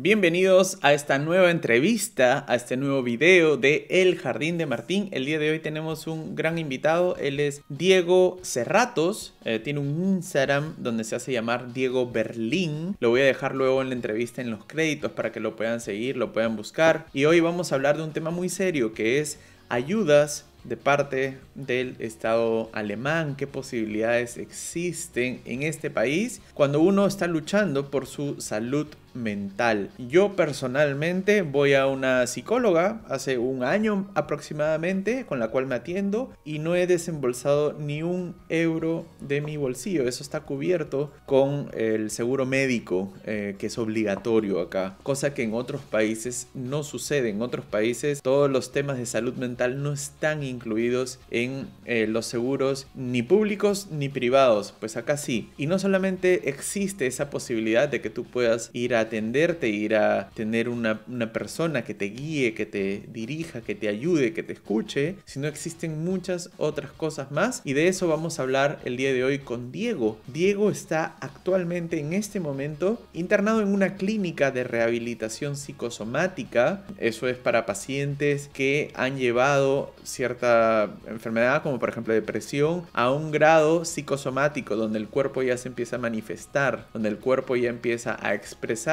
Bienvenidos a esta nueva entrevista, a este nuevo video de El Jardín de Martín. El día de hoy tenemos un gran invitado, él es Diego Cerratos, eh, tiene un Instagram donde se hace llamar Diego Berlín. Lo voy a dejar luego en la entrevista en los créditos para que lo puedan seguir, lo puedan buscar. Y hoy vamos a hablar de un tema muy serio que es ayudas de parte del Estado alemán, qué posibilidades existen en este país cuando uno está luchando por su salud mental. Yo personalmente voy a una psicóloga hace un año aproximadamente con la cual me atiendo y no he desembolsado ni un euro de mi bolsillo. Eso está cubierto con el seguro médico eh, que es obligatorio acá, cosa que en otros países no sucede. En otros países todos los temas de salud mental no están incluidos en eh, los seguros ni públicos ni privados. Pues acá sí. Y no solamente existe esa posibilidad de que tú puedas ir a atenderte, ir a tener una, persona que te guíe, que te dirija, que te ayude, que te escuche, sino existen muchas otras cosas más y de eso vamos a hablar el día de hoy con Diego. Diego está actualmente en este momento internado en una clínica de rehabilitación psicosomática. Eso es para pacientes que han llevado cierta enfermedad como por ejemplo depresión a un grado psicosomático donde el cuerpo ya se empieza a manifestar, donde el cuerpo ya empieza a expresar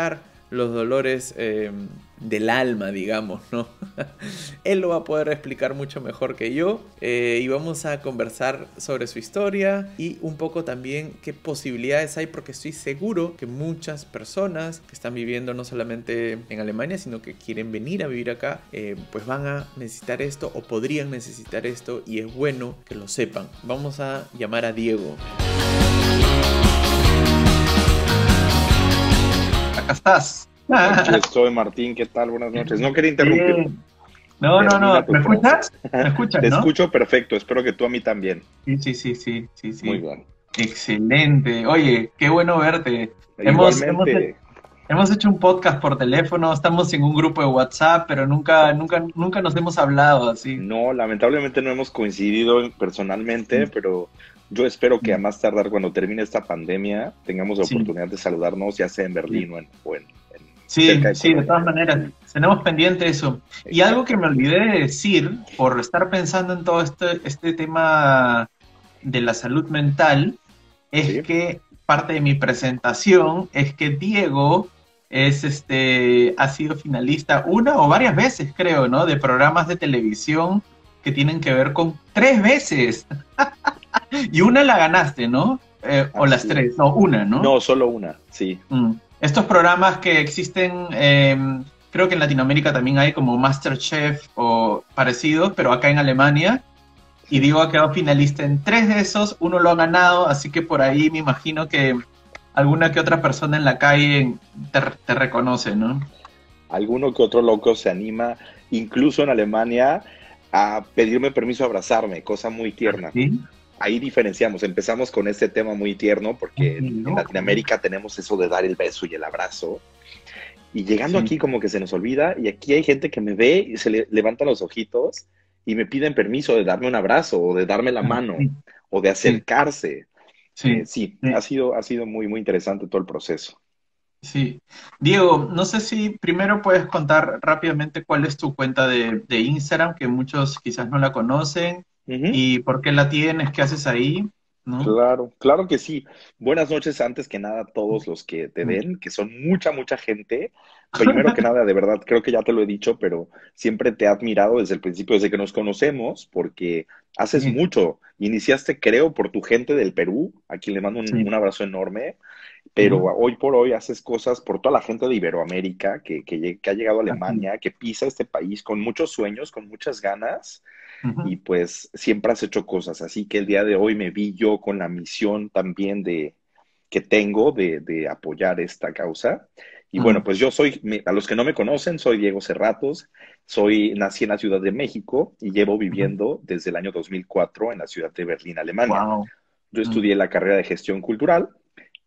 los dolores eh, del alma, digamos, ¿no? Él lo va a poder explicar mucho mejor que yo eh, y vamos a conversar sobre su historia y un poco también qué posibilidades hay porque estoy seguro que muchas personas que están viviendo no solamente en Alemania, sino que quieren venir a vivir acá, eh, pues van a necesitar esto o podrían necesitar esto y es bueno que lo sepan. Vamos a llamar a Diego. Acá estás. Soy Martín, ¿qué tal? Buenas noches. No quería interrumpir. No, no, no. ¿Me escuchas? ¿Me escuchas? Te escucho perfecto. Espero que tú a mí también. Sí, sí, sí, sí, sí, sí. Muy bien. Excelente. Oye, qué bueno verte. Hemos, hemos, hecho un podcast por teléfono, estamos en un grupo de WhatsApp, pero nunca, nunca, nunca nos hemos hablado así. No, lamentablemente no hemos coincidido personalmente, pero yo espero que a más tardar, cuando termine esta pandemia, tengamos la oportunidad de saludarnos, ya sea en Berlín o en, o Sí, sí, de todas maneras, tenemos pendiente eso. Y algo que me olvidé de decir, por estar pensando en todo este, este tema de la salud mental, es que parte de mi presentación es que Diego es este ha sido finalista una o varias veces, creo, ¿no? De programas de televisión que tienen que ver con tres veces. y una la ganaste, ¿no? Eh, o las tres, no, una, ¿no? No, solo una, sí. Mm. Estos programas que existen, em, creo que en Latinoamérica también hay como Masterchef o parecidos, pero acá en Alemania. Y digo, ha quedado finalista en tres de esos, uno lo ha ganado, así que por ahí me imagino que alguna que otra persona en la calle te, te reconoce, ¿no? Alguno que otro loco se anima, incluso en Alemania, a pedirme permiso a abrazarme, cosa muy tierna. ¿Sí? Ahí diferenciamos. Empezamos con este tema muy tierno porque en Latinoamérica tenemos eso de dar el beso y el abrazo. Y llegando aquí como que se nos olvida y aquí hay gente que me ve y se le levantan los ojitos y me piden permiso de darme un abrazo o de darme la ah, mano o de acercarse. Eh, sí, Ha, sido, ha sido muy, muy interesante todo el proceso. Sí. Diego, no sé si primero puedes contar rápidamente cuál es tu cuenta de, de Instagram, que muchos quizás no la conocen, ¿Y por qué la tienes? ¿Qué haces ahí? Claro, claro que sí. Buenas noches antes que nada a todos los que te ven, que son mucha, mucha gente. Primero que nada, de verdad, creo que ya te lo he dicho, pero siempre te he admirado desde el principio, desde que nos conocemos, porque haces mucho. Iniciaste, creo, por tu gente del Perú, a quien le mando un, abrazo enorme, pero hoy por hoy haces cosas por toda la gente de Iberoamérica que, que, que ha llegado a Alemania, que pisa este país con muchos sueños, con muchas ganas y pues siempre has hecho cosas. Así que el día de hoy me vi yo con la misión también de que tengo de, apoyar esta causa. Y bueno, pues yo soy, a los que no me conocen, soy Diego Cerratos, soy, nací en la Ciudad de México y llevo viviendo desde el año 2004 en la ciudad de Berlín, Alemania. Yo estudié la carrera de gestión cultural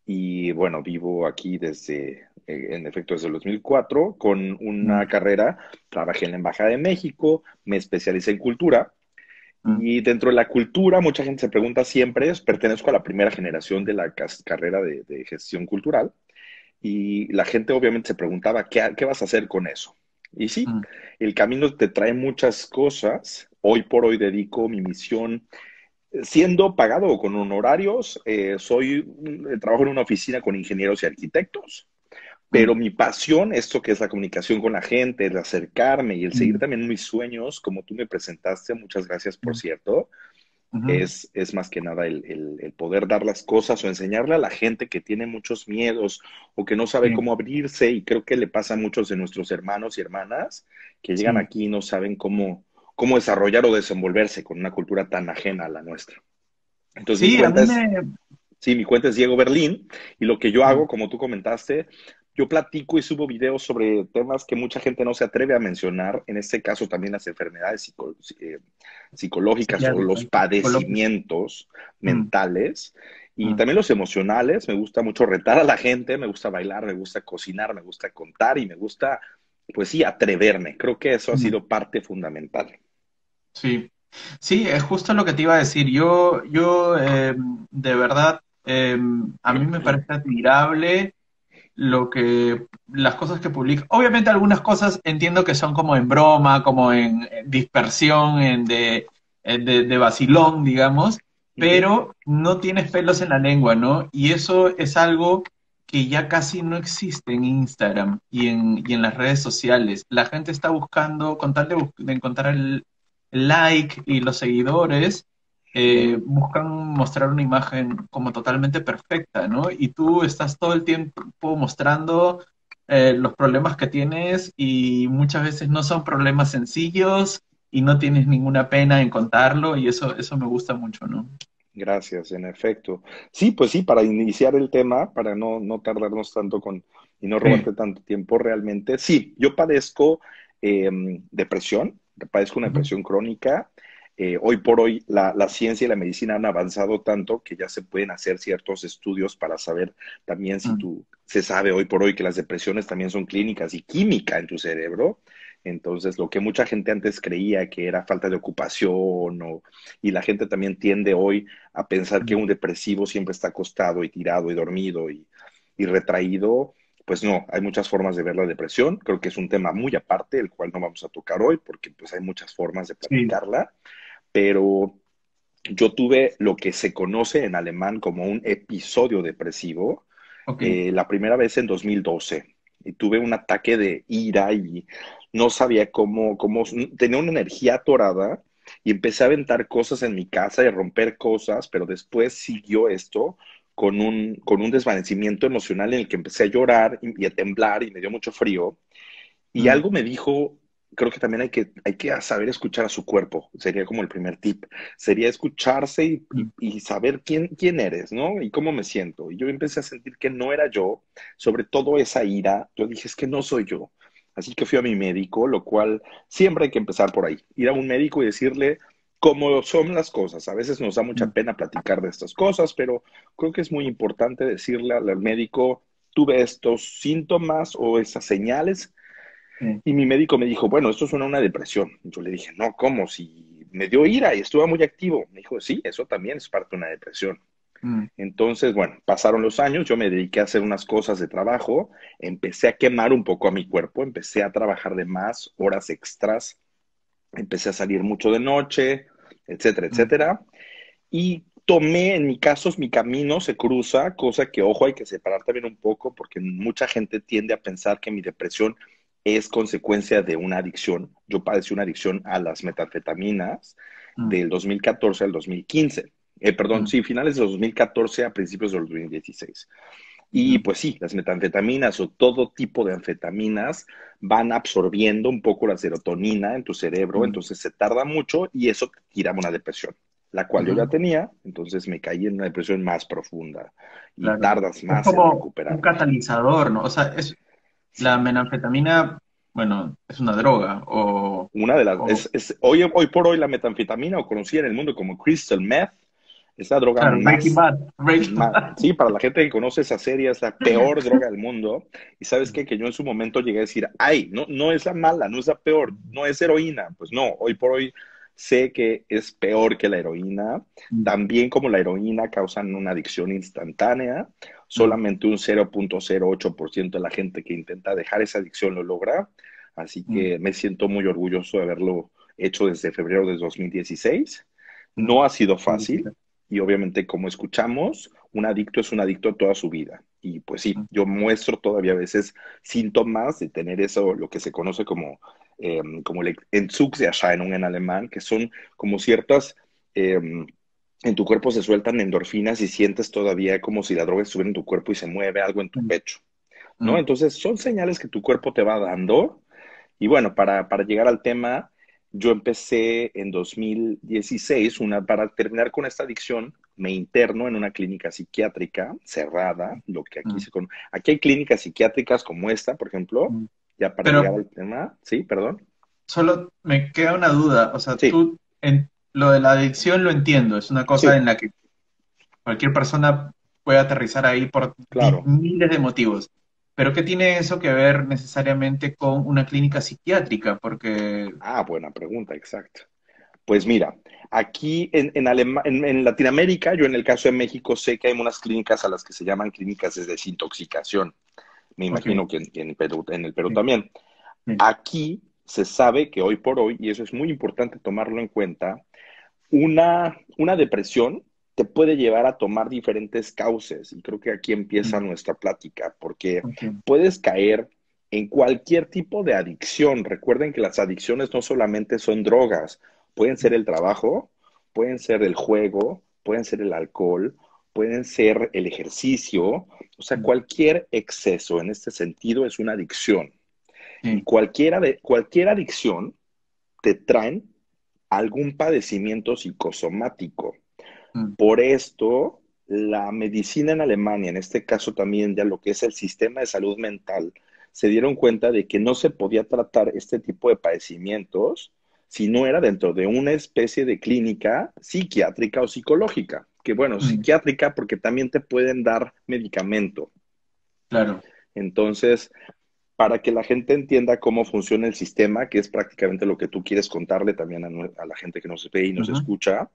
y bueno, vivo aquí desde en efecto desde el 2004, con una carrera, trabajé en la Embajada de México, me especialicé en cultura, y dentro de la cultura, mucha gente se pregunta siempre, pertenezco a la primera generación de la carrera de, gestión cultural, y la gente obviamente se preguntaba, ¿qué, qué vas a hacer con eso? Y sí, el camino te trae muchas cosas. Hoy por hoy dedico mi misión siendo pagado con honorarios. Eh, soy, trabajo en una oficina con ingenieros y arquitectos. Pero mi pasión, esto que es la comunicación con la gente, el acercarme y el seguir también mis sueños, como tú me presentaste, muchas gracias por cierto, es, es, más que nada el, el, poder dar las cosas o enseñarle a la gente que tiene muchos miedos o que no sabe cómo abrirse y creo que le pasa a muchos de nuestros hermanos y hermanas que llegan aquí y no saben cómo, cómo desarrollar o desenvolverse con una cultura tan ajena a la nuestra. Entonces, sí, mi cuenta, es, sí, mi cuenta es Diego Berlín y lo que yo hago, como tú comentaste, yo platico y subo videos sobre temas que mucha gente no se atreve a mencionar, en este caso también las enfermedades eh, psicológicas o los padecimientos mm. mentales y mm. también los emocionales. Me gusta mucho retar a la gente, me gusta bailar, me gusta cocinar, me gusta contar y me gusta, pues sí, atreverme. Creo que eso ha mm. sido parte fundamental. Sí, sí, es justo lo que te iba a decir. Yo, yo eh, de verdad, eh, a mí me parece admirable lo que las cosas que publica. Obviamente algunas cosas entiendo que son como en broma, como en dispersión, en de, de, de vacilón, digamos, pero no tienes pelos en la lengua, ¿no? Y eso es algo que ya casi no existe en Instagram y en, y en las redes sociales. La gente está buscando, con tal de, de encontrar el like y los seguidores, eh, buscan mostrar una imagen como totalmente perfecta, ¿no? Y tú estás todo el tiempo mostrando eh, los problemas que tienes y muchas veces no son problemas sencillos y no tienes ninguna pena en contarlo y eso, eso me gusta mucho, ¿no? Gracias, en efecto. Sí, pues sí, para iniciar el tema, para no, no tardarnos tanto con y no robarte tanto tiempo realmente. Sí, yo padezco em, depresión, padezco una depresión crónica eh, hoy por hoy la, ciencia y la medicina han avanzado tanto que ya se pueden hacer ciertos estudios para saber también si mm. tú, se sabe hoy por hoy que las depresiones también son clínicas y química en tu cerebro. Entonces, lo que mucha gente antes creía que era falta de ocupación o, y la gente también tiende hoy a pensar que un depresivo siempre está acostado y tirado y dormido y, y retraído, pues no, hay muchas formas de ver la depresión. Creo que es un tema muy aparte, el cual no vamos a tocar hoy porque pues hay muchas formas de platicarla pero yo tuve lo que se conoce en alemán como un episodio depresivo, eh, la primera vez en 2012, y tuve un ataque de ira y no sabía cómo, cómo, tenía una energía atorada y empecé a aventar cosas en mi casa y a romper cosas, pero después siguió esto con un, con un desvanecimiento emocional en el que empecé a llorar y, a temblar y me dio mucho frío. Y algo me dijo, creo que también hay que, hay que saber escuchar a su cuerpo, sería como el primer tip, sería escucharse y, saber quién, quién eres, ¿no? Y cómo me siento. Y yo empecé a sentir que no era yo, sobre todo esa ira, yo dije, es que no soy yo. Así que fui a mi médico, lo cual siempre hay que empezar por ahí, ir a un médico y decirle cómo son las cosas. A veces nos da mucha pena platicar de estas cosas, pero creo que es muy importante decirle al médico, tuve estos síntomas o esas señales, y mi médico me dijo, bueno, esto suena a una depresión. Yo le dije, no, ¿cómo? Si me dio ira y estuve muy activo. Me dijo, sí, eso también es parte de una depresión. Mm. Entonces, bueno, pasaron los años, yo me dediqué a hacer unas cosas de trabajo, empecé a quemar un poco a mi cuerpo, empecé a trabajar de más, horas extras, empecé a salir mucho de noche, etcétera, mm. etcétera. Y tomé, en mi caso, mi camino se cruza, cosa que, ojo, hay que separar también un poco, porque mucha gente tiende a pensar que mi depresión es consecuencia de una adicción. Yo padecí una adicción a las metanfetaminas mm. del 2014 al 2015. Eh, perdón, mm. sí, finales de 2014 a principios del 2016. Y pues sí, las metanfetaminas o todo tipo de anfetaminas van absorbiendo un poco la serotonina en tu cerebro, mm. entonces se tarda mucho y eso te tira una depresión, la cual yo ya tenía, entonces me caí en una depresión más profunda y tardas más en recuperar. Un catalizador, ¿no? O sea, es, la metanfetamina, bueno, es una droga o... Una de las... Es, hoy, hoy por hoy la metanfetamina, o conocida en el mundo como crystal meth, es la droga más, Sí, para la gente que conoce esa serie, es la peor droga del mundo. Y sabes qué? que yo en su momento llegué a decir, ay, no, no es la mala, no es la peor, no es heroína. Pues no, hoy por hoy sé que es peor que la heroína. Mm. También como la heroína causan una adicción instantánea. Solamente un 0.08% de la gente que intenta dejar esa adicción lo logra. Así que me siento muy orgulloso de haberlo hecho desde febrero de 2016. No ha sido fácil y obviamente como escuchamos, un adicto es un adicto toda su vida. Y pues sí, yo muestro todavía a veces síntomas de tener eso, lo que se conoce como, eh, como el Entzugserscheinung en alemán, que son como ciertas, em, en tu cuerpo se sueltan endorfinas y sientes todavía como si la droga estuviera en tu cuerpo y se mueve algo en tu pecho, ¿no? Entonces son señales que tu cuerpo te va dando. Y bueno, para, para llegar al tema, yo empecé en 2016, una, para terminar con esta adicción, me interno en una clínica psiquiátrica cerrada, lo que aquí mm. se conoce. Aquí hay clínicas psiquiátricas como esta, por ejemplo, mm. ya para llegar al tema. Sí, perdón. Solo me queda una duda, o sea, tú en lo de la adicción lo entiendo, es una cosa en la que cualquier persona puede aterrizar ahí por miles de motivos. Pero ¿qué tiene eso que ver necesariamente con una clínica psiquiátrica? Porque... Ah, buena pregunta, exacto. Pues mira, aquí en, en, Latinoamérica, yo en el caso de México sé que hay unas clínicas a las que se llaman clínicas de desintoxicación. Me imagino que en, Perú, en el Perú también. Aquí se sabe que hoy por hoy, y eso es muy importante tomarlo en cuenta, una, una depresión te puede llevar a tomar diferentes causas. Y creo que aquí empieza nuestra plática, porque puedes caer en cualquier tipo de adicción. Recuerden que las adicciones no solamente son drogas, pueden ser el trabajo, pueden ser el juego, pueden ser el alcohol, pueden ser el ejercicio, o sea, cualquier exceso en este sentido es una adicción. Y cualquiera de, cualquier adicción te traen algún padecimiento psicosomático. Mm. Por esto, la medicina en Alemania, en este caso también ya lo que es el sistema de salud mental, se dieron cuenta de que no se podía tratar este tipo de padecimientos si no era dentro de una especie de clínica psiquiátrica o psicológica. Que bueno, mm. psiquiátrica porque también te pueden dar medicamento. Claro. Entonces, para que la gente entienda cómo funciona el sistema, que es prácticamente lo que tú quieres contarle también a, la gente que nos ve y nos escucha,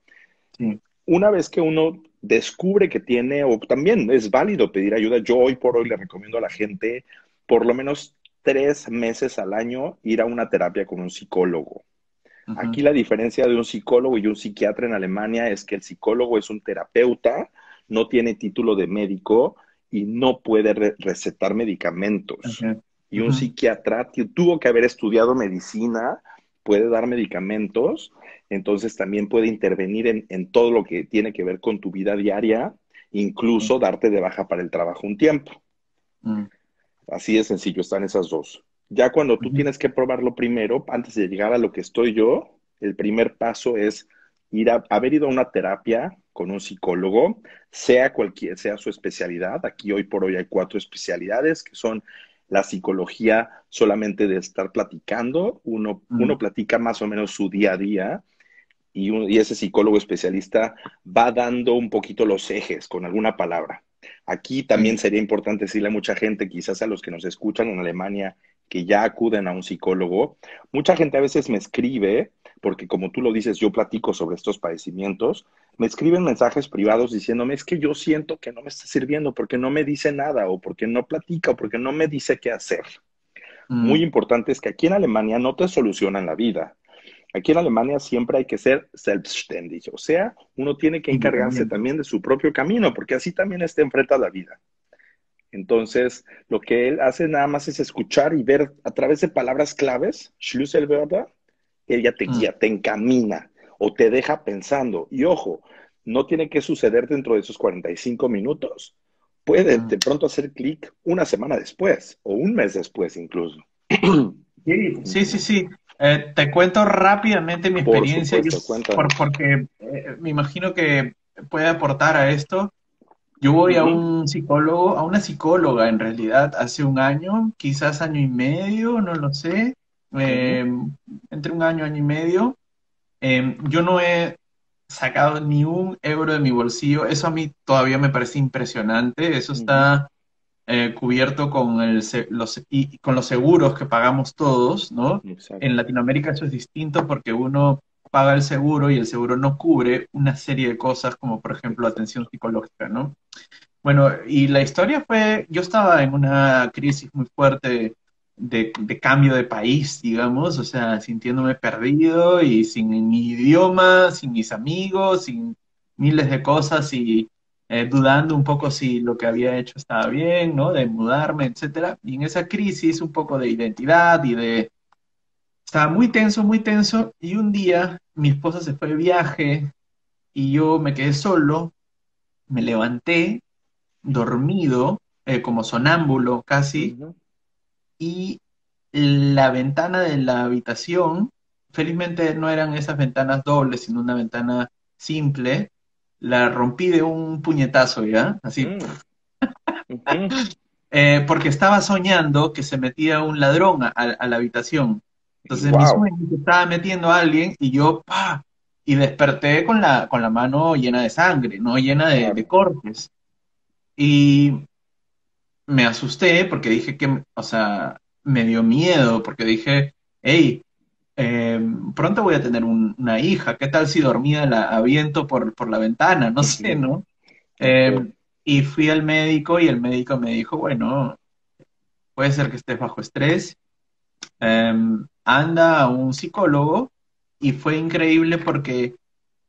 sí. Una vez que uno descubre que tiene, o también es válido pedir ayuda, yo hoy por hoy le recomiendo a la gente por lo menos tres meses al año ir a una terapia con un psicólogo. Aquí la diferencia de un psicólogo y un psiquiatra en Alemania es que el psicólogo es un terapeuta, no tiene título de médico y no puede recetar medicamentos. Y un psiquiatra tuvo que haber estudiado medicina, puede dar medicamentos, entonces también puede intervenir en, todo lo que tiene que ver con tu vida diaria, incluso darte de baja para el trabajo un tiempo. Mm. Así de sencillo, están esas dos. Ya cuando tú tienes que probarlo primero, antes de llegar a lo que estoy yo, el primer paso es ir a haber ido a una terapia con un psicólogo, sea cualquier sea su especialidad. Aquí hoy por hoy hay cuatro especialidades que son la psicología solamente de estar platicando. Uno, uno platica más o menos su día a día y, ese psicólogo especialista va dando un poquito los ejes con alguna palabra. Aquí también sería importante decirle a mucha gente, quizás a los que nos escuchan en Alemania, que ya acuden a un psicólogo. Mucha gente a veces me escribe, porque como tú lo dices, yo platico sobre estos padecimientos, me escriben mensajes privados diciéndome, es que yo siento que no me está sirviendo porque no me dice nada o porque no platica o porque no me dice qué hacer. Mm. Muy importante es que aquí en Alemania no te solucionan la vida. Aquí en Alemania siempre hay que ser selbstständig, o sea, uno tiene que encargarse también de su propio camino, porque así también está enfrenta a la vida. Entonces, lo que él hace nada más es escuchar y ver a través de palabras claves, Schlüsselwörter, ella te mm. guía, te encamina o te deja pensando. Y ojo, no tiene que suceder dentro de esos 45 minutos. Puede mm. de pronto hacer clic una semana después o un mes después incluso. Sí, sí, sí. Eh, te cuento rápidamente mi experiencia, porque eh, me imagino que puede aportar a esto. Yo voy a un psicólogo, a una psicóloga en realidad, hace un año, quizás año y medio, no lo sé, em, entre un año, año y medio. Em, yo no he sacado ni un euro de mi bolsillo, eso a mí todavía me parece impresionante, eso está eh, cubierto con, el, los, y, con los seguros que pagamos todos, ¿no? En Latinoamérica eso es distinto porque uno paga el seguro y el seguro no cubre una serie de cosas como por ejemplo atención psicológica, ¿no? Bueno, y la historia fue, yo estaba en una crisis muy fuerte de, cambio de país, digamos, o sea, sintiéndome perdido y sin mi idioma, sin mis amigos, sin miles de cosas y eh, dudando un poco si lo que había hecho estaba bien, ¿no? De mudarme, etcétera. Y en esa crisis un poco de identidad y de... Estaba muy tenso, muy tenso, y un día mi esposa se fue de viaje y yo me quedé solo, me levanté, dormido, eh, como sonámbulo casi, y la ventana de la habitación, felizmente no eran esas ventanas dobles, sino una ventana simple, la rompí de un puñetazo, ¿ya? Así. Mm. Eh, porque estaba soñando que se metía un ladrón a, la habitación. Entonces mi sueño se estaba metiendo a alguien y yo, pa, y desperté con la, con la mano llena de sangre, no llena de, de cortes. Y me asusté porque dije que, o sea, me dio miedo porque dije, hey, eh, pronto voy a tener una hija, ¿qué tal si dormía la aviento por, por la ventana? No sé, ¿no? Eh, y fui al médico y el médico me dijo, bueno, puede ser que estés bajo estrés, em, anda a un psicólogo y fue increíble porque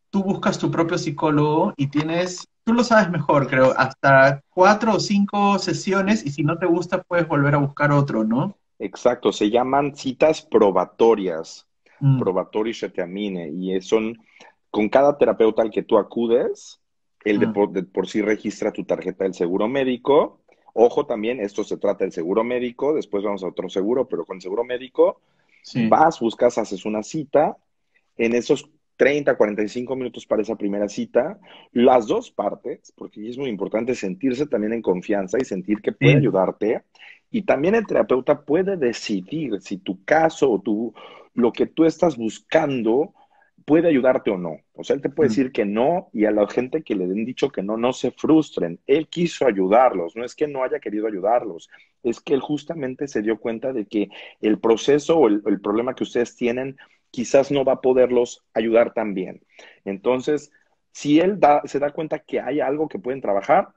tú buscas tu propio psicólogo y tienes, tú lo sabes mejor, creo, hasta cuatro o cinco sesiones y si no te gusta puedes volver a buscar otro, ¿no? Exacto, se llaman citas probatorias, mm. probatori shetiamine, y son con cada terapeuta al que tú acudes, el de, mm. por, sí registra tu tarjeta del seguro médico. Ojo también, esto se trata del seguro médico, después vamos a otro seguro, pero con seguro médico, vas, buscas, haces una cita, en esos 30, 45 minutos para esa primera cita, las dos partes, porque es muy importante sentirse también en confianza y sentir que puede ayudarte, y también el terapeuta puede decidir si tu caso o tu, lo que tú estás buscando puede ayudarte o no. O sea, él te puede decir que no y a la gente que le den dicho que no, no se frustren. Él quiso ayudarlos, no es que no haya querido ayudarlos, es que él justamente se dio cuenta de que el proceso o el, el problema que ustedes tienen quizás no va a poderlos ayudar tan bien. Entonces, si él da, se da cuenta que hay algo que pueden trabajar,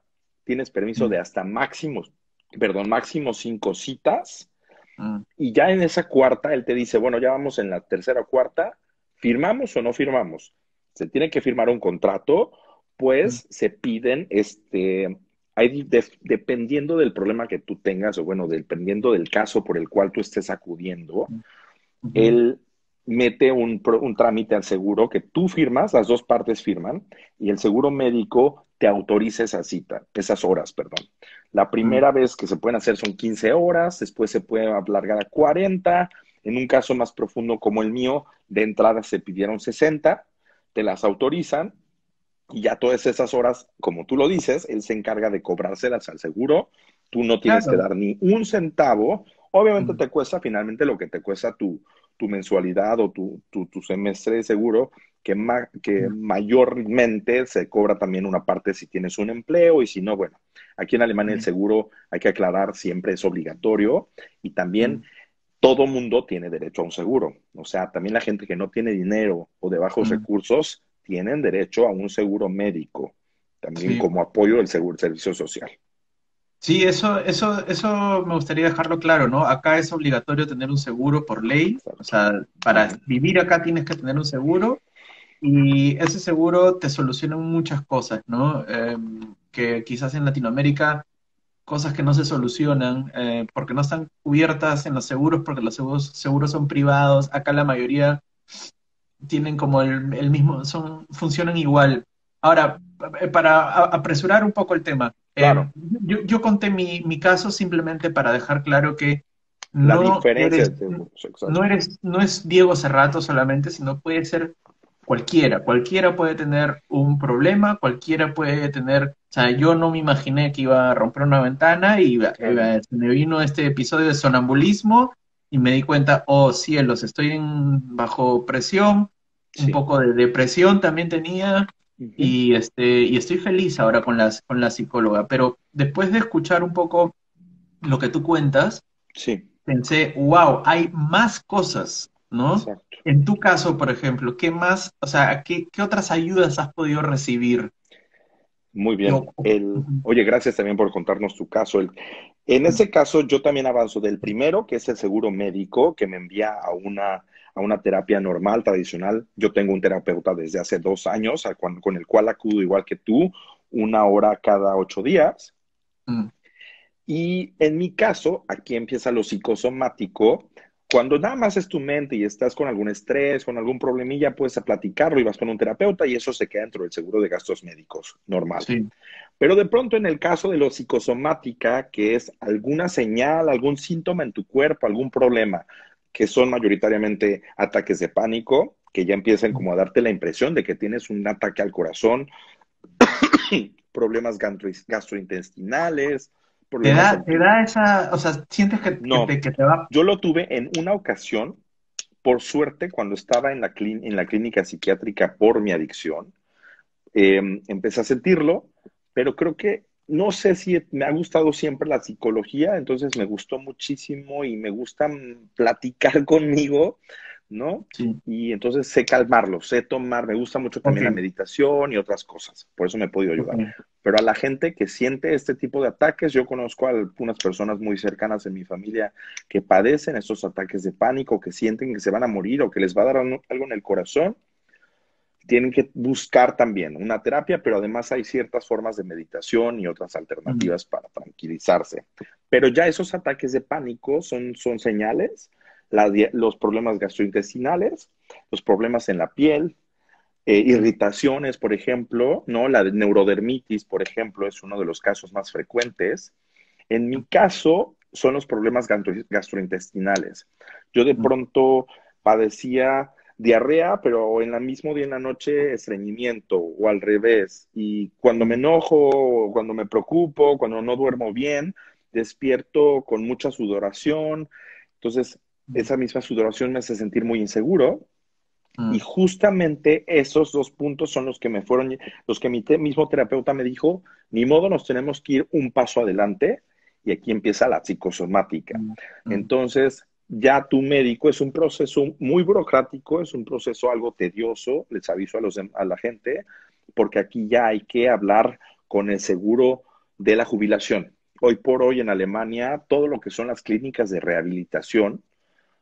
tienes permiso de hasta máximos perdón, máximo cinco citas. Mm. Y ya en esa cuarta, él te dice, bueno, ya vamos en la tercera o cuarta, ¿firmamos o no firmamos? Se tiene que firmar un contrato, pues mm. se piden, este, hay dependiendo del problema que tú tengas, o bueno, dependiendo del caso por el cual tú estés acudiendo, mm. él mete un, un, trámite al seguro que tú firmas, las dos partes firman, y el seguro médico te autoriza esa cita, esas horas, perdón. La primera vez que se pueden hacer son 15 horas, después se puede alargar a 40. En un caso más profundo como el mío, de entrada se pidieron 60, te las autorizan y ya todas esas horas, como tú lo dices, él se encarga de cobrárselas al seguro. Tú no tienes que dar ni un centavo. Obviamente te cuesta finalmente lo que te cuesta tu, tu mensualidad o tu, tu, tu semestre de seguro, que, que mayormente se cobra también una parte si tienes un empleo y si no, bueno, aquí en Alemania el seguro, hay que aclarar, siempre es obligatorio y también todo mundo tiene derecho a un seguro. O sea, también la gente que no tiene dinero o de bajos recursos tienen derecho a un seguro médico, también como apoyo del seguro, servicio social. Sí, eso, eso, eso me gustaría dejarlo claro, ¿no? Acá es obligatorio tener un seguro por ley, o sea, para vivir acá tienes que tener un seguro y ese seguro te soluciona muchas cosas, ¿no? Em, que quizás en Latinoamérica, cosas que no se solucionan eh, porque no están cubiertas en los seguros, porque los seguros, seguros son privados. Acá la mayoría tienen como el, mismo, son, funcionan igual. Ahora, eh, para apresurar un poco el tema, em, yo, conté mi, mi, caso simplemente para dejar claro que no, eres, no, eres, no es Diego Cerrato solamente, sino puede ser cualquiera, cualquiera puede tener un problema, cualquiera puede tener, o sea, yo no me imaginé que iba a romper una ventana y me vino este episodio de sonambulismo y me di cuenta, oh cielos, estoy en, bajo presión, un poco de depresión también tenía y este y estoy feliz ahora con las con la psicóloga, pero después de escuchar un poco lo que tú cuentas, sí. pensé, wow, hay más cosas, ¿no? Exacto. En tu caso, por ejemplo, ¿qué más, o sea, qué, otras ayudas has podido recibir? Muy bien. El, oye, gracias también por contarnos tu caso. El, en ese caso, yo también avanzo del primero, que es el seguro médico, que me envía a una, a una terapia normal, tradicional. Yo tengo un terapeuta desde hace dos años, con, el cual acudo igual que tú, una hora cada ocho días. Mm. Y en mi caso, aquí empieza lo psicosomático, cuando nada más es tu mente y estás con algún estrés, con algún problemilla, puedes platicarlo y vas con un terapeuta y eso se queda dentro del seguro de gastos médicos normal. Pero de pronto en el caso de lo psicosomática, que es alguna señal, algún síntoma en tu cuerpo, algún problema, que son mayoritariamente ataques de pánico, que ya empiezan como a darte la impresión de que tienes un ataque al corazón, problemas gastrointestinales, ¿Te da, ¿Te da, esa, o sea, sientes que, te, va? Yo lo tuve en una ocasión, por suerte, cuando estaba en la, en la clínica psiquiátrica por mi adicción, em, empecé a sentirlo, pero creo que no sé si me ha gustado siempre la psicología, entonces me gustó muchísimo y me gusta platicar conmigo ¿no? Y entonces sé calmarlo, sé tomar, me gusta mucho también la meditación y otras cosas, por eso me he podido ayudar. Pero a la gente que siente este tipo de ataques, yo conozco a algunas personas muy cercanas en mi familia que padecen estos ataques de pánico, que sienten que se van a morir o que les va a dar algo en el corazón, tienen que buscar también una terapia, pero además hay ciertas formas de meditación y otras alternativas para tranquilizarse. Pero ya esos ataques de pánico son, son señales los problemas gastrointestinales, los problemas en la piel, eh, irritaciones, por ejemplo, ¿no? La neurodermitis, por ejemplo, es uno de los casos más frecuentes. En mi caso, son los problemas gastrointestinales. Yo de pronto padecía diarrea, pero en la mismo día en la noche estreñimiento o al revés. Y cuando me enojo, cuando me preocupo, cuando no duermo bien, despierto con mucha sudoración. Entonces, esa misma sudoración me hace sentir muy inseguro. Mm. Y justamente esos dos puntos son los que me fueron, los que mi mismo terapeuta me dijo, ni modo, nos tenemos que ir un paso adelante y aquí empieza la psicosomática. Mm. Mm. Entonces, ya tu médico es un proceso muy burocrático, es un proceso algo tedioso, les aviso a, los, a la gente, porque aquí ya hay que hablar con el seguro de la jubilación. Hoy por hoy en Alemania, todo lo que son las clínicas de rehabilitación,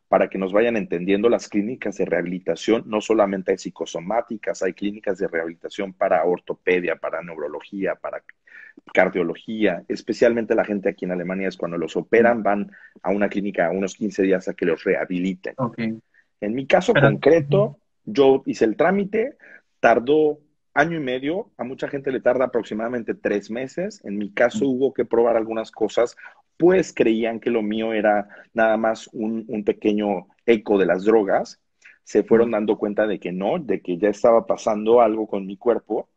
para que nos vayan entendiendo las clínicas de rehabilitación, no solamente hay psicosomáticas, hay clínicas de rehabilitación para ortopedia, para neurología, para cardiología, especialmente la gente aquí en Alemania es cuando los operan, van a una clínica a unos 15 días a que los rehabiliten. En mi caso concreto, yo hice el trámite, tardó año y medio, a mucha gente le tarda aproximadamente tres meses. En mi caso hubo que probar algunas cosas pues creían que lo mío era nada más un, pequeño eco de las drogas, se fueron dando cuenta de que no, de que ya estaba pasando algo con mi cuerpo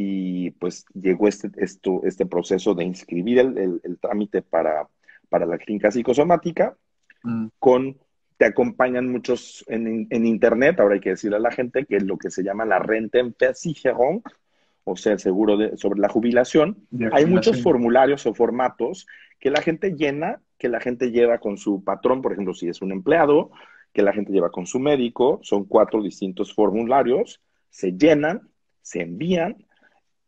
y pues llegó este, esto, este proceso de inscribir el, trámite para, para, la clínica psicosomática mm. con te acompañan muchos en, en, internet, ahora hay que decirle a la gente que es lo que se llama la renta en Versicherung, o sea, el seguro de, sobre la jubilación. Hay muchos formularios o formatos que la gente llena, que la gente lleva con su patrón, por ejemplo, si es un empleado, que la gente lleva con su médico. Son cuatro distintos formularios, se llenan, se envían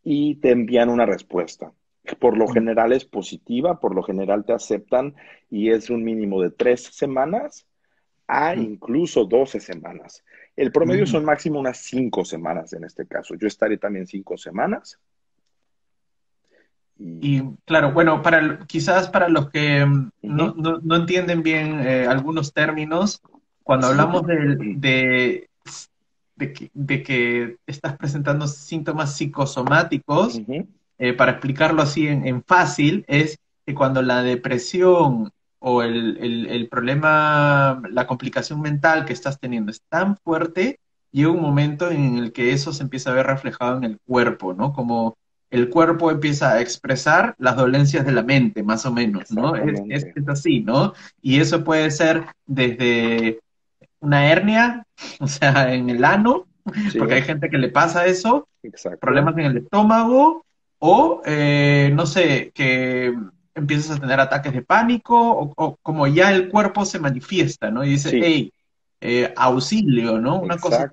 y te envían una respuesta. Por lo general es positiva, por lo general te aceptan y es un mínimo de tres semanas a incluso 12 semanas. El promedio son máximo unas cinco semanas en este caso. Yo estaré también cinco semanas. Y, claro, bueno, para quizás para los que mm, no, entienden bien eh, algunos términos, cuando hablamos de, de, que, estás presentando síntomas psicosomáticos, eh, para explicarlo así en, fácil, es que cuando la depresión o el, problema, la complicación mental que estás teniendo es tan fuerte, llega un momento en el que eso se empieza a ver reflejado en el cuerpo, ¿no? Como el cuerpo empieza a expresar las dolencias de la mente, más o menos, ¿no? Es, así, ¿no? Y eso puede ser desde una hernia, o sea, en el ano, porque hay gente que le pasa eso, problemas en el estómago, o, eh, no sé, que empiezas a tener ataques de pánico o, como ya el cuerpo se manifiesta, ¿no? Y dice, hey, eh, auxilio, ¿no? Una cosa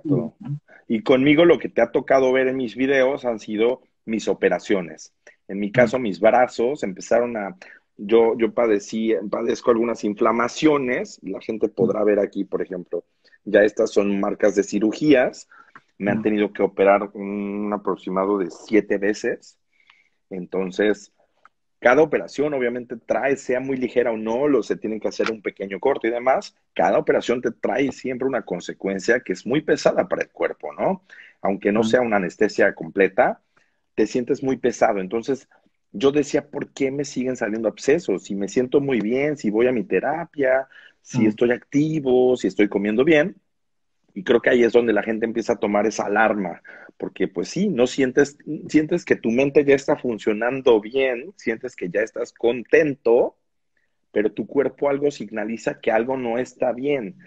Y conmigo lo que te ha tocado ver en mis videos han sido mis operaciones. En mi caso, mis brazos empezaron a, yo, yo padecí, padezco algunas inflamaciones, la gente podrá ver aquí, por ejemplo, ya estas son marcas de cirugías, me han tenido que operar un aproximado de siete veces, entonces cada operación obviamente trae, sea muy ligera o no, lo se tienen que hacer un pequeño corte y demás. Cada operación te trae siempre una consecuencia que es muy pesada para el cuerpo, ¿no? Aunque no sea una anestesia completa, te sientes muy pesado. Entonces, yo decía, ¿por qué me siguen saliendo abscesos? Si me siento muy bien, si voy a mi terapia, si estoy activo, si estoy comiendo bien. Y creo que ahí es donde la gente empieza a tomar esa alarma, porque pues sí, no sientes, sientes que tu mente ya está funcionando bien, sientes que ya estás contento, pero tu cuerpo algo señaliza que algo no está bien.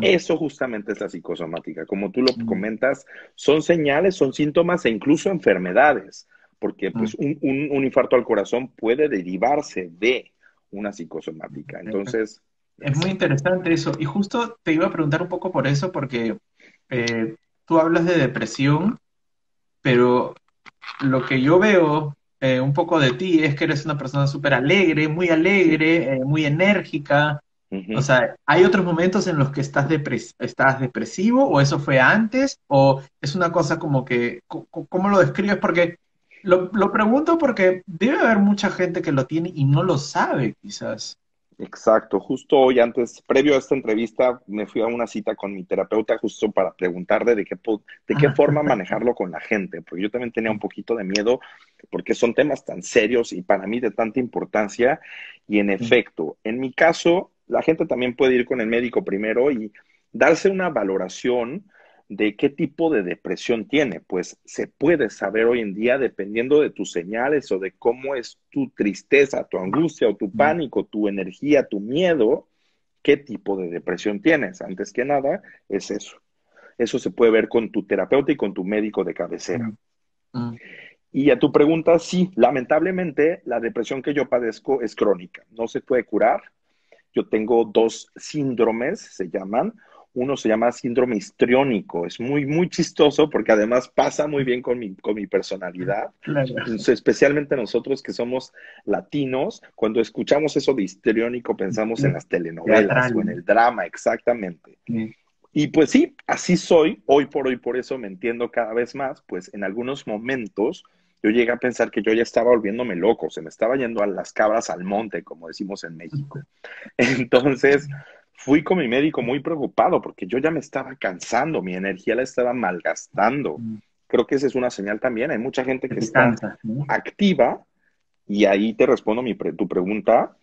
Eso justamente es la psicosomática. Como tú lo comentas, son señales, son síntomas e incluso enfermedades, porque pues un, un infarto al corazón puede derivarse de una psicosomática. Entonces, es muy interesante eso. Y justo te iba a preguntar un poco por eso, porque eh, tú hablas de depresión, pero lo que yo veo eh, un poco de ti es que eres una persona súper alegre, muy alegre, eh, muy enérgica. O sea, ¿hay otros momentos en los que estás, estás depresivo o eso fue antes? ¿O es una cosa como que, ¿cómo lo describes? Porque lo, lo pregunto porque debe haber mucha gente que lo tiene y no lo sabe, quizás. Exacto, justo hoy antes, previo a esta entrevista, me fui a una cita con mi terapeuta justo para preguntarle de qué, de qué forma manejarlo con la gente, porque yo también tenía un poquito de miedo, porque son temas tan serios y para mí de tanta importancia. Y en efecto, en mi caso, la gente también puede ir con el médico primero y darse una valoración de qué tipo de depresión tiene. Pues se puede saber hoy en día, dependiendo de tus señales o de cómo es tu tristeza, tu angustia o tu pánico, tu energía, tu miedo, qué tipo de depresión tienes. Antes que nada, es eso. Eso se puede ver con tu terapeuta y con tu médico de cabecera. Y a tu pregunta, sí, lamentablemente la depresión que yo padezco es crónica, no se puede curar. Yo tengo dos síndromes, se llaman uno se llama síndrome histriónico. Es muy, muy chistoso porque además pasa muy bien con mi, con mi personalidad. especialmente nosotros que somos latinos, cuando escuchamos eso de histriónico pensamos en las telenovelas o en el drama, exactamente. Y pues sí, así soy, hoy por hoy, por eso me entiendo cada vez más, pues en algunos momentos yo llegué a pensar que yo ya estaba volviéndome loco, se me estaba yendo a las cabras al monte, como decimos en México. Entonces, fui con mi médico muy preocupado porque yo ya me estaba cansando, mi energía la estaba malgastando. Mm. Creo que esa es una señal también. Hay mucha gente que está activa y ahí te respondo mi tu pregunta.